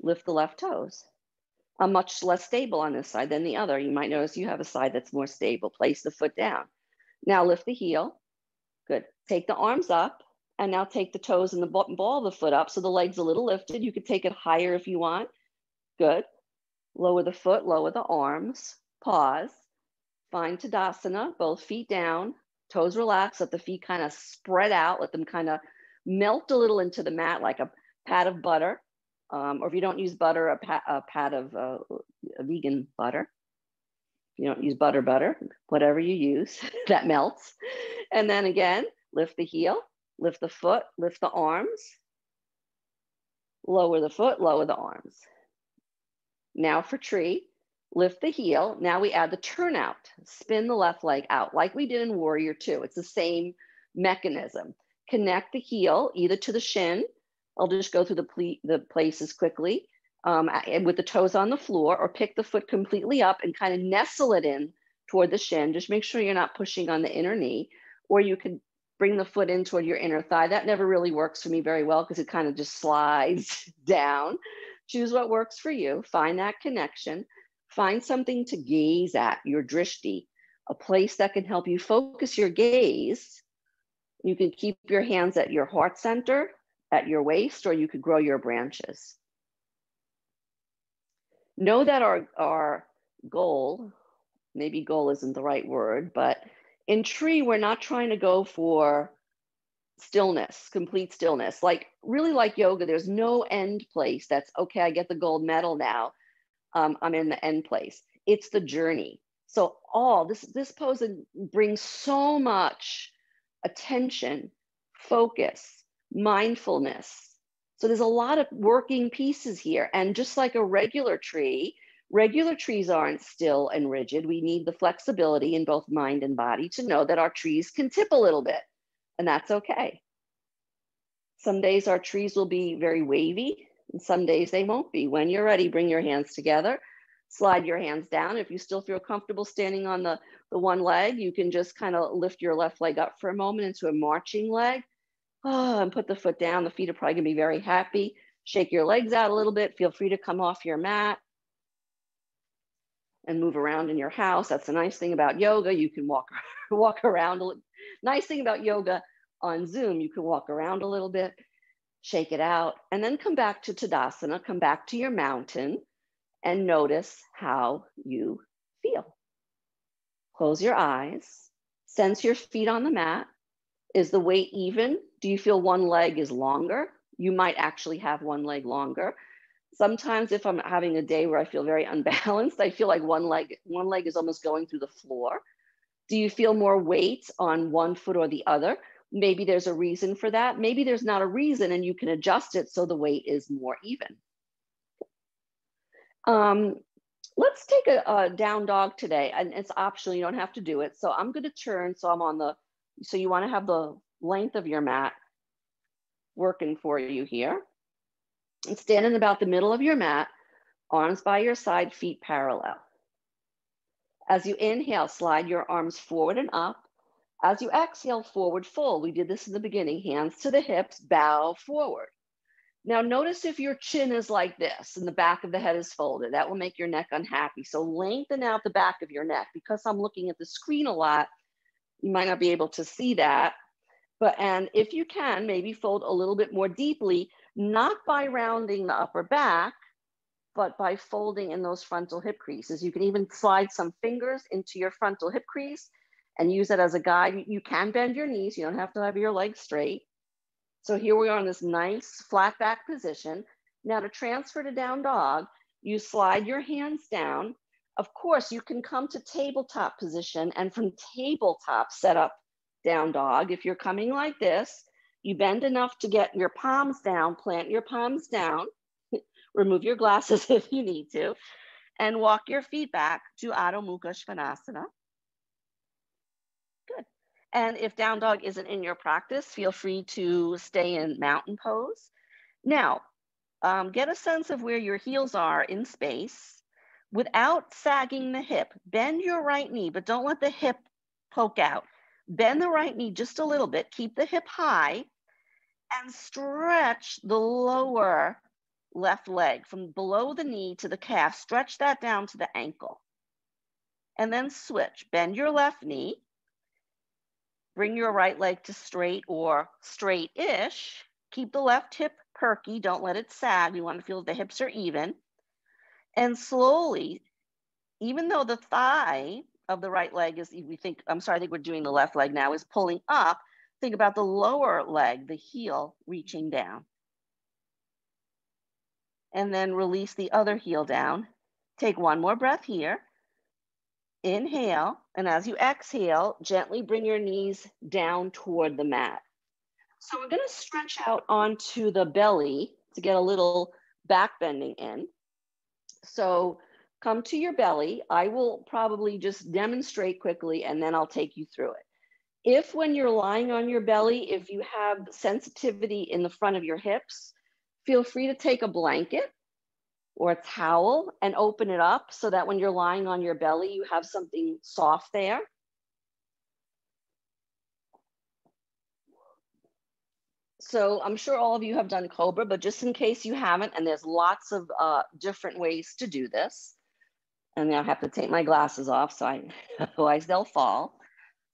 lift the left toes. I'm much less stable on this side than the other. You might notice you have a side that's more stable. Place the foot down. Now lift the heel. Good. Take the arms up and now take the toes and the ball of the foot up so the leg's a little lifted. You could take it higher if you want. Good. Lower the foot, lower the arms. Pause. Find Tadasana, both feet down, toes relaxed, let the feet kind of spread out, let them kind of melt a little into the mat like a pat of butter. Um, or if you don't use butter, a pat, a pat of uh, a vegan butter. If you don't use butter, butter, whatever you use that melts. And then again, lift the heel, lift the foot, lift the arms, lower the foot, lower the arms. Now for tree, lift the heel. Now we add the turnout, spin the left leg out like we did in warrior two. It's the same mechanism. Connect the heel either to the shin. I'll just go through the, ple the places quickly um, with the toes on the floor or pick the foot completely up and kind of nestle it in toward the shin. Just make sure you're not pushing on the inner knee or you could bring the foot in toward your inner thigh. That never really works for me very well because it kind of just slides down. Choose what works for you. Find that connection. Find something to gaze at, your drishti, a place that can help you focus your gaze. You can keep your hands at your heart center, at your waist, or you could grow your branches. Know that our, our goal, maybe goal isn't the right word, but in tree, we're not trying to go for stillness, complete stillness. Like really like yoga, there's no end place that's okay, I get the gold medal now. Um, I'm in the end place. It's the journey. So all this this pose brings so much attention, focus, mindfulness. So there's a lot of working pieces here. And just like a regular tree, regular trees aren't still and rigid. We need the flexibility in both mind and body to know that our trees can tip a little bit and that's okay. Some days our trees will be very wavy, and some days they won't be. When you're ready, bring your hands together, slide your hands down. If you still feel comfortable standing on the, the one leg, you can just kind of lift your left leg up for a moment into a marching leg. Oh, and put the foot down. The feet are probably gonna be very happy. Shake your legs out a little bit. Feel free to come off your mat and move around in your house. That's the nice thing about yoga. You can walk, walk around. Nice thing about yoga on Zoom, you can walk around a little bit, shake it out, and then come back to Tadasana, come back to your mountain and notice how you feel. Close your eyes, sense your feet on the mat. Is the weight even? Do you feel one leg is longer? You might actually have one leg longer. Sometimes if I'm having a day where I feel very unbalanced, I feel like one leg, one leg is almost going through the floor. Do you feel more weight on one foot or the other? Maybe there's a reason for that. Maybe there's not a reason and you can adjust it so the weight is more even. Um, let's take a, a, down dog today and it's optional, you don't have to do it. So I'm gonna turn, so I'm on the, so you wanna have the length of your mat working for you here. And stand in about the middle of your mat, arms by your side, feet parallel. As you inhale, slide your arms forward and up. As you exhale, forward fold. We did this in the beginning, hands to the hips, bow forward. Now notice if your chin is like this and the back of the head is folded, that will make your neck unhappy. So lengthen out the back of your neck. Because I'm looking at the screen a lot, you might not be able to see that. But, and if you can, maybe fold a little bit more deeply, not by rounding the upper back, but by folding in those frontal hip creases. You can even slide some fingers into your frontal hip crease and use it as a guide. You can bend your knees. You don't have to have your legs straight. So here we are in this nice flat back position. Now to transfer to down dog, you slide your hands down. Of course, you can come to tabletop position and from tabletop set up down dog. If you're coming like this, you bend enough to get your palms down, plant your palms down, remove your glasses if you need to, and walk your feet back to Adho Mukha Svanasana. And if down dog isn't in your practice, feel free to stay in mountain pose. Now, um, get a sense of where your heels are in space without sagging the hip. Bend your right knee, but don't let the hip poke out. Bend the right knee just a little bit, keep the hip high, and stretch the lower left leg from below the knee to the calf. Stretch that down to the ankle. And then switch. Bend your left knee Bring your right leg to straight or straight-ish. Keep the left hip perky. Don't let it sag. You want to feel the hips are even. And slowly, even though the thigh of the right leg is, we think, I'm sorry, I think we're doing the left leg now, is pulling up, think about the lower leg, the heel reaching down. And then release the other heel down. Take one more breath here. Inhale, and as you exhale, gently bring your knees down toward the mat. So we're gonna stretch out onto the belly to get a little back bending in. So come to your belly. I will probably just demonstrate quickly and then I'll take you through it. If when you're lying on your belly, if you have sensitivity in the front of your hips, feel free to take a blanket or a towel and open it up so that when you're lying on your belly, you have something soft there. So I'm sure all of you have done Cobra, but just in case you haven't, and there's lots of uh, different ways to do this. And I have to take my glasses off, so I, otherwise they'll fall.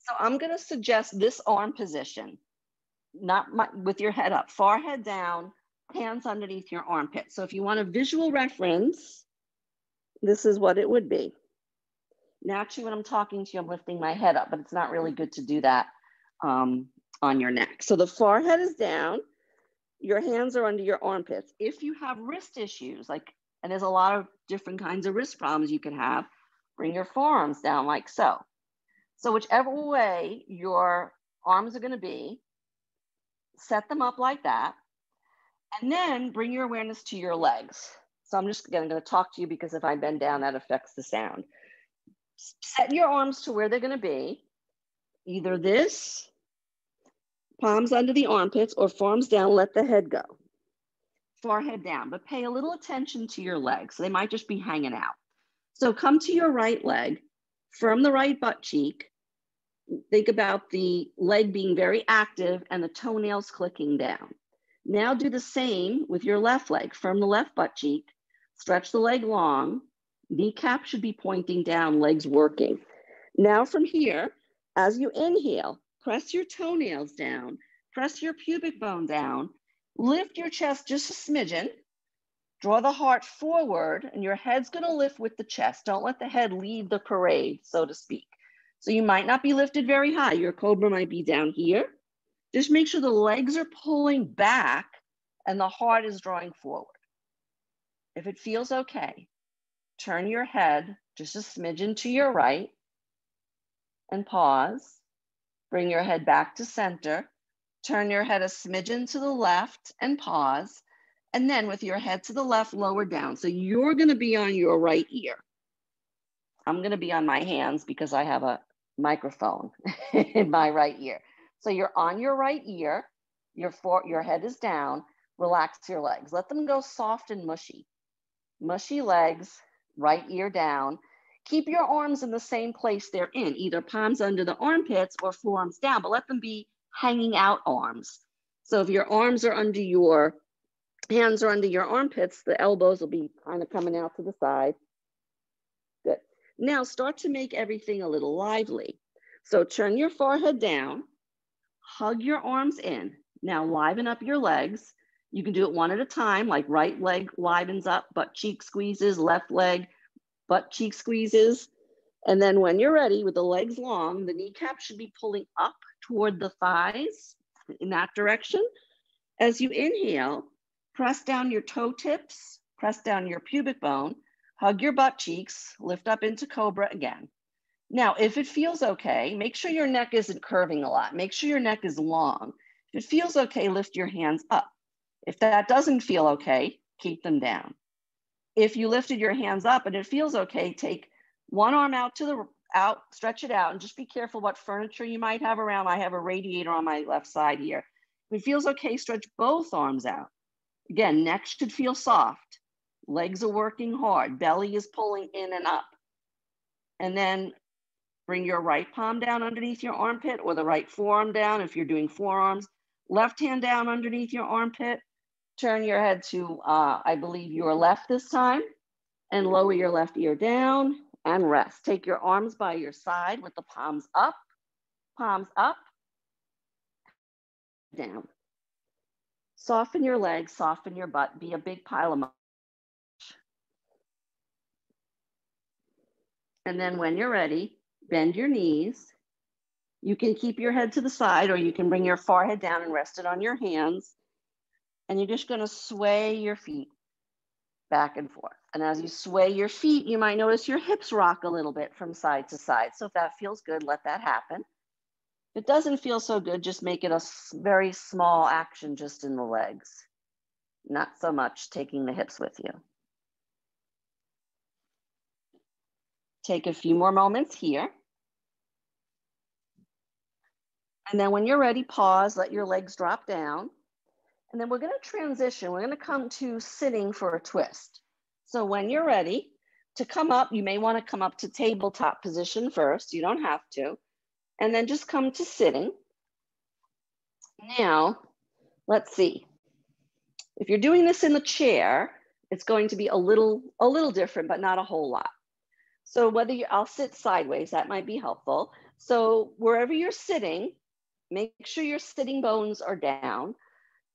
So I'm gonna suggest this arm position, not my, with your head up, forehead down, hands underneath your armpit. So if you want a visual reference, this is what it would be. Naturally, when I'm talking to you, I'm lifting my head up, but it's not really good to do that um, on your neck. So the forehead is down, your hands are under your armpits. If you have wrist issues, like, and there's a lot of different kinds of wrist problems you can have, bring your forearms down like so. So whichever way your arms are gonna be, set them up like that. And then bring your awareness to your legs. So I'm just going to talk to you because if I bend down, that affects the sound. Set your arms to where they're going to be, either this, palms under the armpits, or forearms down, let the head go. Forehead down, but pay a little attention to your legs. So they might just be hanging out. So come to your right leg, firm the right butt cheek. Think about the leg being very active and the toenails clicking down. Now do the same with your left leg. Firm the left butt cheek, stretch the leg long. Kneecap should be pointing down, legs working. Now from here, as you inhale, press your toenails down, press your pubic bone down, lift your chest just a smidgen, draw the heart forward, and your head's gonna lift with the chest. Don't let the head lead the parade, so to speak. So you might not be lifted very high. Your cobra might be down here. Just make sure the legs are pulling back and the heart is drawing forward. If it feels okay, turn your head just a smidgen to your right and pause. Bring your head back to center. Turn your head a smidgen to the left and pause. And then with your head to the left, lower down. So you're gonna be on your right ear. I'm gonna be on my hands because I have a microphone in my right ear. So you're on your right ear, your, for, your head is down, relax your legs. Let them go soft and mushy. Mushy legs, right ear down. Keep your arms in the same place they're in, either palms under the armpits or forearms down, but let them be hanging out arms. So if your arms are under your hands are under your armpits, the elbows will be kind of coming out to the side. Good. Now start to make everything a little lively. So turn your forehead down, hug your arms in. Now liven up your legs. You can do it one at a time, like right leg livens up, butt cheek squeezes, left leg, butt cheek squeezes. And then when you're ready with the legs long, the kneecap should be pulling up toward the thighs in that direction. As you inhale, press down your toe tips, press down your pubic bone, hug your butt cheeks, lift up into cobra again. Now, if it feels okay, make sure your neck isn't curving a lot. Make sure your neck is long. If it feels okay, lift your hands up. If that doesn't feel okay, keep them down. If you lifted your hands up and it feels okay, take one arm out to the out, stretch it out, and just be careful what furniture you might have around. I have a radiator on my left side here. If it feels okay, stretch both arms out. Again, neck should feel soft. Legs are working hard. Belly is pulling in and up. And then bring your right palm down underneath your armpit or the right forearm down if you're doing forearms. Left hand down underneath your armpit. Turn your head to, uh, I believe, your left this time and lower your left ear down and rest. Take your arms by your side with the palms up, palms up, down. Soften your legs, soften your butt, be a big pile of And then when you're ready, bend your knees. You can keep your head to the side or you can bring your forehead down and rest it on your hands. And you're just gonna sway your feet back and forth. And as you sway your feet, you might notice your hips rock a little bit from side to side. So if that feels good, let that happen. If it doesn't feel so good, just make it a very small action just in the legs, not so much taking the hips with you. Take a few more moments here. And then when you're ready, pause, let your legs drop down. And then we're gonna transition. We're gonna come to sitting for a twist. So when you're ready to come up, you may wanna come up to tabletop position first. You don't have to. And then just come to sitting. Now, let's see. If you're doing this in the chair, it's going to be a little, a little different, but not a whole lot. So whether you, I'll sit sideways, that might be helpful. So wherever you're sitting, make sure your sitting bones are down.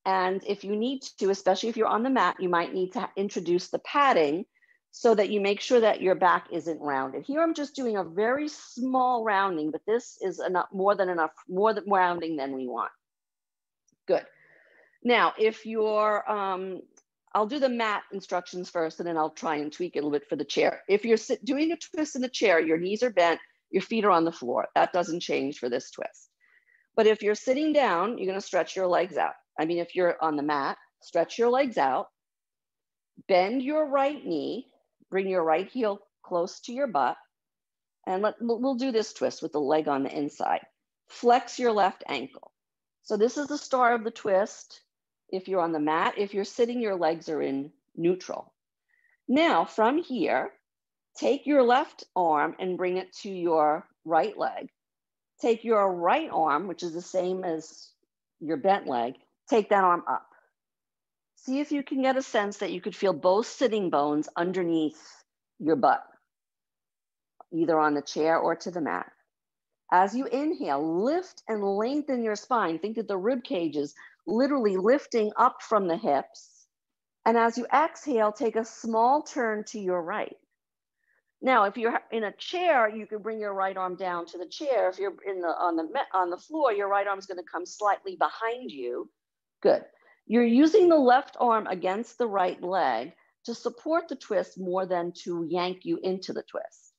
And if you need to, especially if you're on the mat, you might need to introduce the padding so that you make sure that your back isn't rounded. Here I'm just doing a very small rounding, but this is enough, more than enough, more than rounding than we want. Good. Now, if you're, um, I'll do the mat instructions first and then I'll try and tweak it a little bit for the chair. If you're doing a twist in the chair, your knees are bent, your feet are on the floor. That doesn't change for this twist. But if you're sitting down, you're gonna stretch your legs out. I mean, if you're on the mat, stretch your legs out, bend your right knee, bring your right heel close to your butt, and let, we'll do this twist with the leg on the inside. Flex your left ankle. So this is the star of the twist. If you're on the mat, if you're sitting, your legs are in neutral. Now from here, take your left arm and bring it to your right leg. Take your right arm, which is the same as your bent leg, take that arm up. See if you can get a sense that you could feel both sitting bones underneath your butt, either on the chair or to the mat. As you inhale, lift and lengthen your spine. Think that the rib cage is literally lifting up from the hips. And as you exhale, take a small turn to your right. Now, if you're in a chair, you can bring your right arm down to the chair. If you're in the on the on the floor, your right arm is going to come slightly behind you. Good. You're using the left arm against the right leg to support the twist more than to yank you into the twist.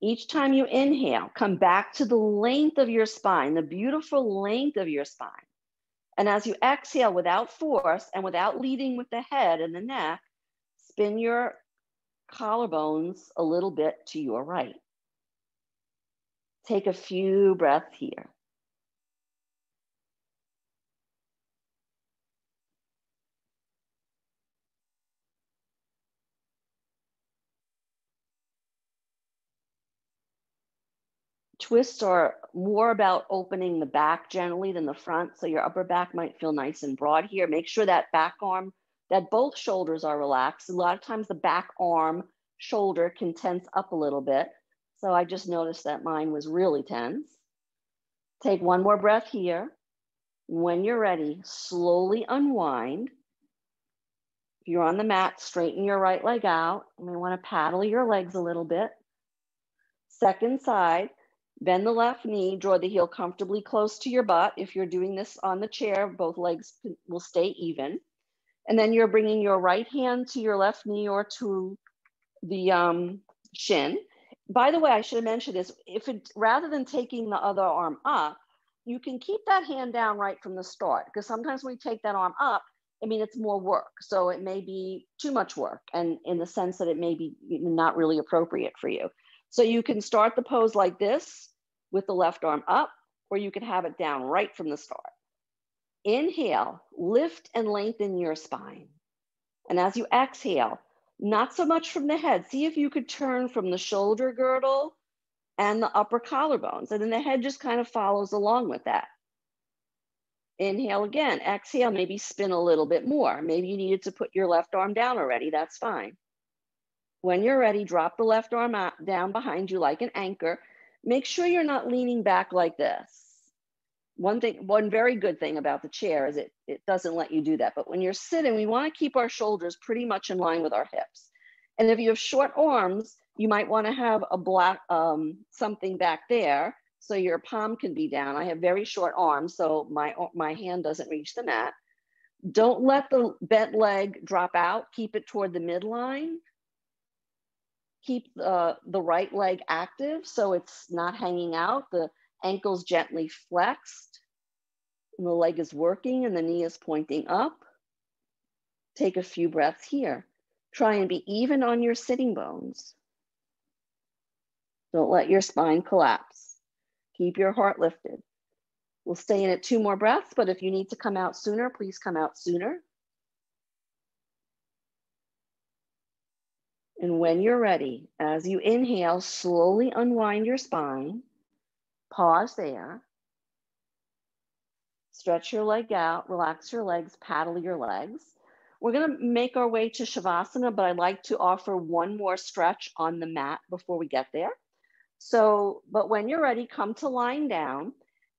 Each time you inhale, come back to the length of your spine, the beautiful length of your spine. And as you exhale without force and without leading with the head and the neck, spin your collarbones a little bit to your right. Take a few breaths here. Twists are more about opening the back generally than the front. So your upper back might feel nice and broad here. Make sure that back arm that both shoulders are relaxed. A lot of times the back arm shoulder can tense up a little bit. So I just noticed that mine was really tense. Take one more breath here. When you're ready, slowly unwind. If you're on the mat, straighten your right leg out. You may want to paddle your legs a little bit. Second side, bend the left knee, draw the heel comfortably close to your butt. If you're doing this on the chair, both legs will stay even. And then you're bringing your right hand to your left knee or to the um, shin. By the way, I should have mentioned this. If it rather than taking the other arm up, you can keep that hand down right from the start because sometimes when you take that arm up, I mean, it's more work. So it may be too much work and in the sense that it may be not really appropriate for you. So you can start the pose like this with the left arm up, or you can have it down right from the start. Inhale, lift and lengthen your spine. And as you exhale, not so much from the head. See if you could turn from the shoulder girdle and the upper collarbones. And then the head just kind of follows along with that. Inhale again, exhale, maybe spin a little bit more. Maybe you needed to put your left arm down already, that's fine. When you're ready, drop the left arm out, down behind you like an anchor. Make sure you're not leaning back like this one thing, one very good thing about the chair is it, it doesn't let you do that. But when you're sitting, we want to keep our shoulders pretty much in line with our hips. And if you have short arms, you might want to have a black um, something back there so your palm can be down. I have very short arms, so my my hand doesn't reach the mat. Don't let the bent leg drop out. Keep it toward the midline. Keep the, the right leg active so it's not hanging out. The ankles gently flexed. And the leg is working and the knee is pointing up. Take a few breaths here. Try and be even on your sitting bones. Don't let your spine collapse. Keep your heart lifted. We'll stay in it two more breaths, but if you need to come out sooner, please come out sooner. And when you're ready, as you inhale, slowly unwind your spine. Pause there. Stretch your leg out, relax your legs, paddle your legs. We're gonna make our way to Shavasana, but I'd like to offer one more stretch on the mat before we get there. So, but when you're ready, come to lying down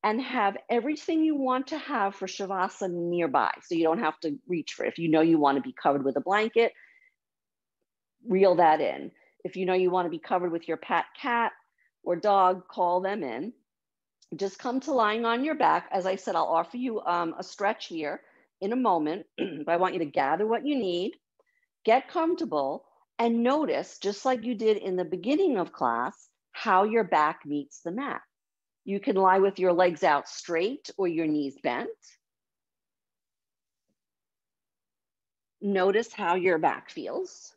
and have everything you want to have for Shavasana nearby. So you don't have to reach for it. If you know you want to be covered with a blanket, reel that in. If you know you want to be covered with your pet cat or dog, call them in just come to lying on your back. As I said, I'll offer you um, a stretch here in a moment, but I want you to gather what you need, get comfortable, and notice, just like you did in the beginning of class, how your back meets the mat. You can lie with your legs out straight or your knees bent. Notice how your back feels.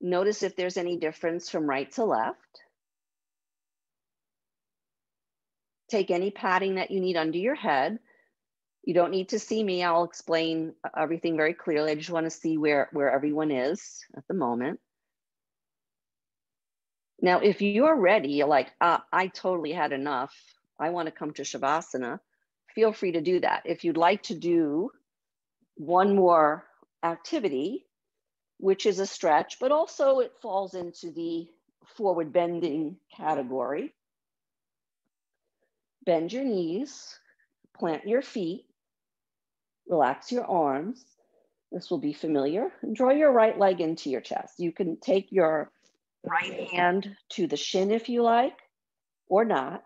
Notice if there's any difference from right to left. Take any padding that you need under your head. You don't need to see me. I'll explain everything very clearly. I just want to see where, where everyone is at the moment. Now, if you're ready, you're like, uh, I totally had enough. I want to come to Shavasana. Feel free to do that. If you'd like to do one more activity, which is a stretch, but also it falls into the forward bending category. Bend your knees, plant your feet, relax your arms. This will be familiar. Draw your right leg into your chest. You can take your right hand to the shin if you like, or not.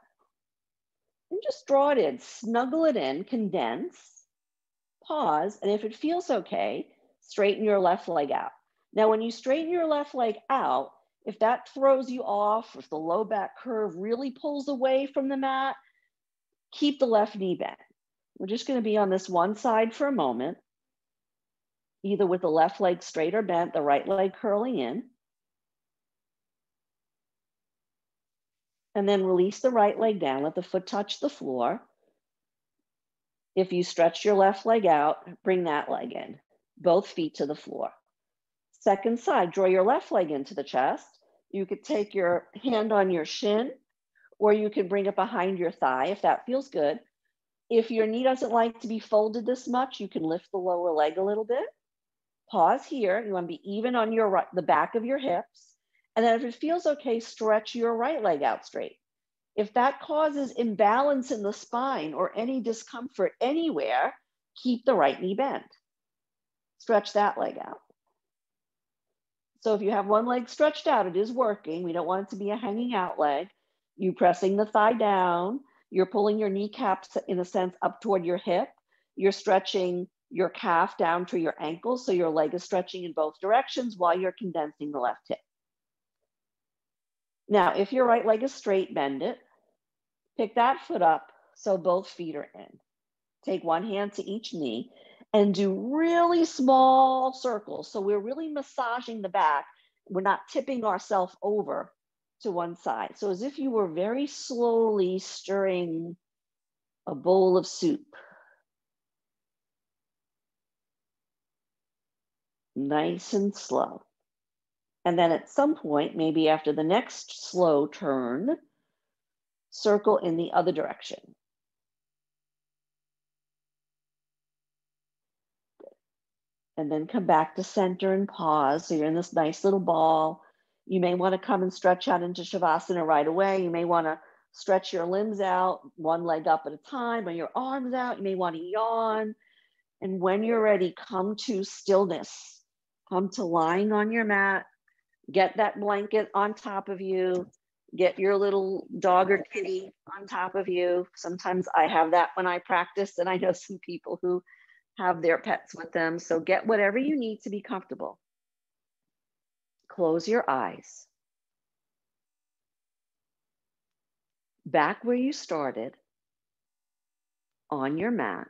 And just draw it in, snuggle it in, condense, pause, and if it feels okay, straighten your left leg out. Now, when you straighten your left leg out, if that throws you off, if the low back curve really pulls away from the mat, keep the left knee bent. We're just going to be on this one side for a moment, either with the left leg straight or bent, the right leg curling in. And then release the right leg down, let the foot touch the floor. If you stretch your left leg out, bring that leg in, both feet to the floor. Second side, draw your left leg into the chest. You could take your hand on your shin or you can bring it behind your thigh if that feels good. If your knee doesn't like to be folded this much, you can lift the lower leg a little bit. pause here. You want to be even on your right, the back of your hips. And then if it feels okay, stretch your right leg out straight. If that causes imbalance in the spine or any discomfort anywhere, keep the right knee bent. Stretch that leg out. So if you have one leg stretched out, it is working. We don't want it to be a hanging out leg. You pressing the thigh down, you're pulling your kneecaps in a sense up toward your hip. You're stretching your calf down to your ankle. So your leg is stretching in both directions while you're condensing the left hip. Now, if your right leg is straight, bend it. Pick that foot up so both feet are in. Take one hand to each knee and do really small circles. So we're really massaging the back. We're not tipping ourselves over to one side. So as if you were very slowly stirring a bowl of soup. Nice and slow. And then at some point, maybe after the next slow turn, circle in the other direction. And then come back to center and pause. So you're in this nice little ball. You may want to come and stretch out into Shavasana right away. You may want to stretch your limbs out, one leg up at a time, or your arms out. You may want to yawn. And when you're ready, come to stillness. Come to lying on your mat. Get that blanket on top of you. Get your little dog or kitty on top of you. Sometimes I have that when I practice, and I know some people who have their pets with them. So get whatever you need to be comfortable. Close your eyes. Back where you started on your mat.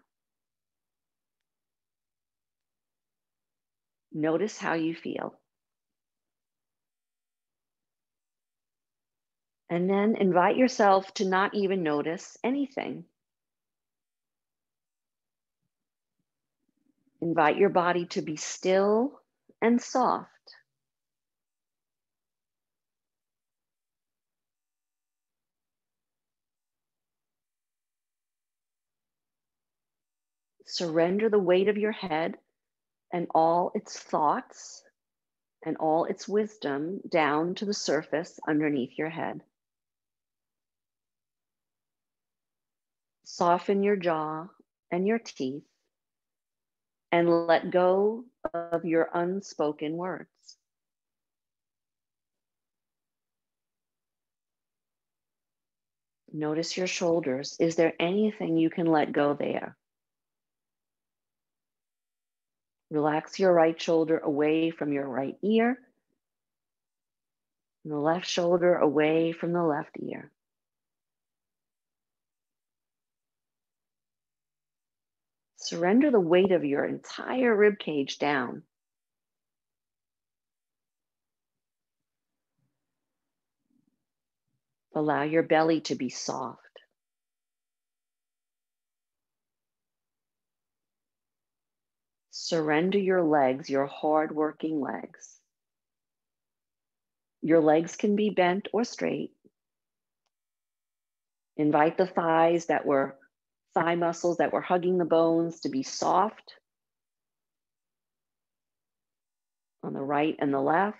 Notice how you feel. And then invite yourself to not even notice anything. Invite your body to be still and soft. Surrender the weight of your head and all its thoughts and all its wisdom down to the surface underneath your head. Soften your jaw and your teeth and let go of your unspoken words. Notice your shoulders. Is there anything you can let go there? Relax your right shoulder away from your right ear, and the left shoulder away from the left ear. Surrender the weight of your entire rib cage down. Allow your belly to be soft. Surrender your legs, your hard-working legs. Your legs can be bent or straight. Invite the thighs that were thigh muscles that were hugging the bones to be soft on the right and the left.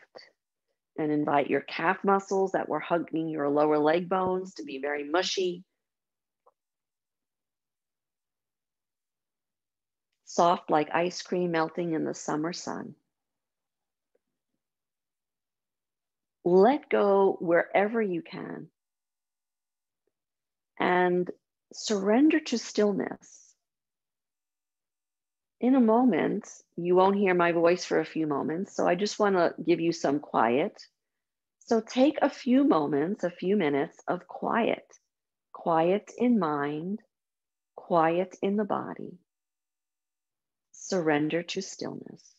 And invite your calf muscles that were hugging your lower leg bones to be very mushy. Soft like ice cream melting in the summer sun. Let go wherever you can. And surrender to stillness. In a moment, you won't hear my voice for a few moments, so I just want to give you some quiet. So take a few moments, a few minutes of quiet, quiet in mind, quiet in the body. Surrender to stillness.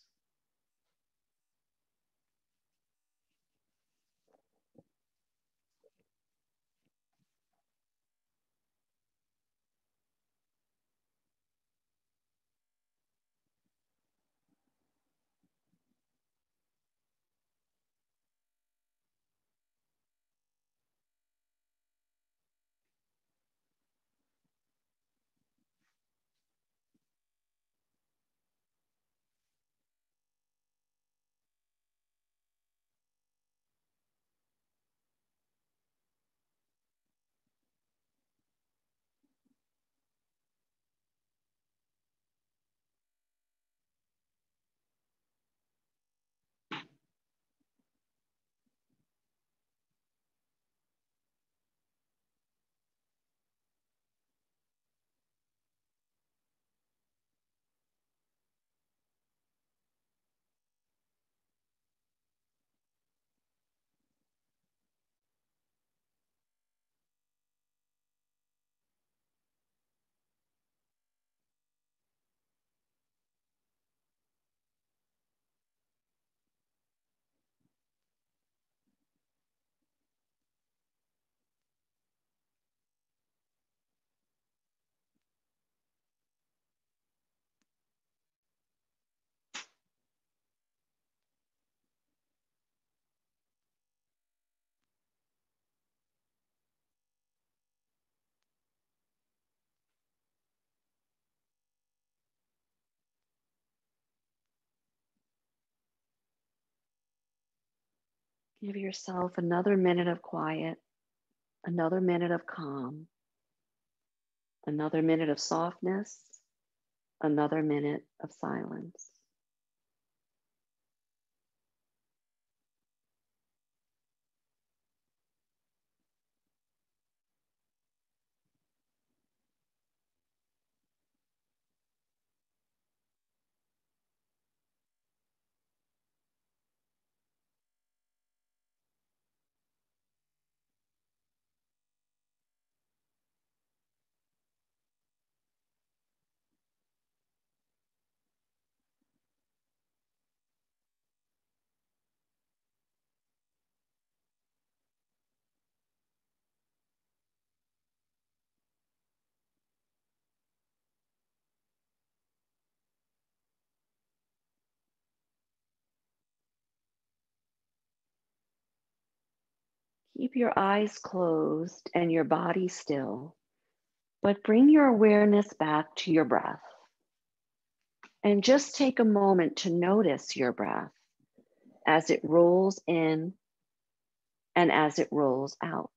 Give yourself another minute of quiet, another minute of calm, another minute of softness, another minute of silence. Keep your eyes closed and your body still, but bring your awareness back to your breath. And just take a moment to notice your breath as it rolls in and as it rolls out.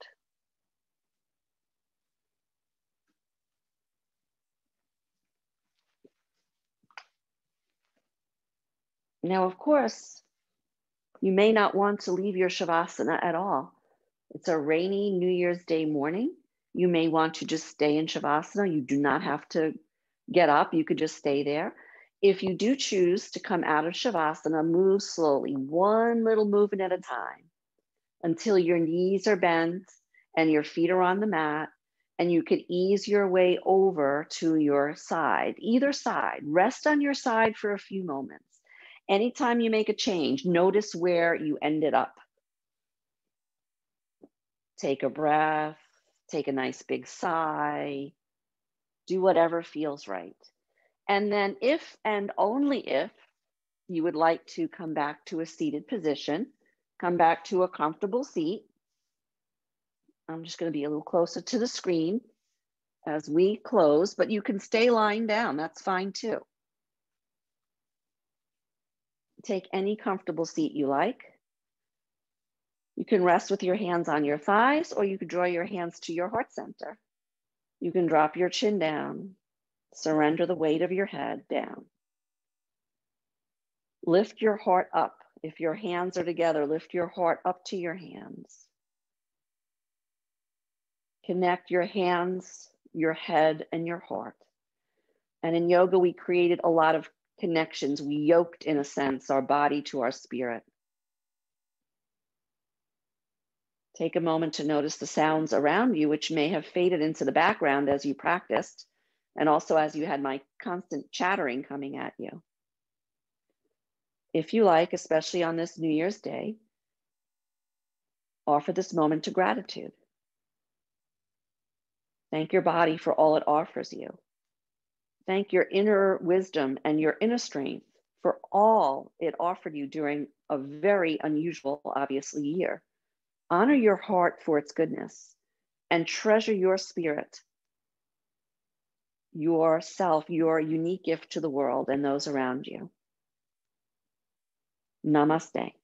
Now, of course, you may not want to leave your Shavasana at all. It's a rainy New Year's Day morning. You may want to just stay in Shavasana. You do not have to get up, you could just stay there. If you do choose to come out of Shavasana, move slowly, one little movement at a time until your knees are bent and your feet are on the mat. And you could ease your way over to your side, either side. Rest on your side for a few moments. Anytime you make a change, notice where you ended up. Take a breath, take a nice big sigh, do whatever feels right. And then, if and only if you would like to come back to a seated position, come back to a comfortable seat. I'm just going to be a little closer to the screen as we close, but you can stay lying down. That's fine too. Take any comfortable seat you like. You can rest with your hands on your thighs, or you can draw your hands to your heart center. You can drop your chin down, surrender the weight of your head down. Lift your heart up. If your hands are together, lift your heart up to your hands. Connect your hands, your head, and your heart. And in yoga, we created a lot of connections. We yoked, in a sense, our body to our spirit. Take a moment to notice the sounds around you, which may have faded into the background as you practiced, and also as you had my constant chattering coming at you. If you like, especially on this New Year's Day, offer this moment to gratitude. Thank your body for all it offers you. Thank your inner wisdom and your inner strength for all it offered you during a very unusual, obviously, year. Honor your heart for its goodness and treasure your spirit, yourself, your unique gift to the world and those around you. Namaste.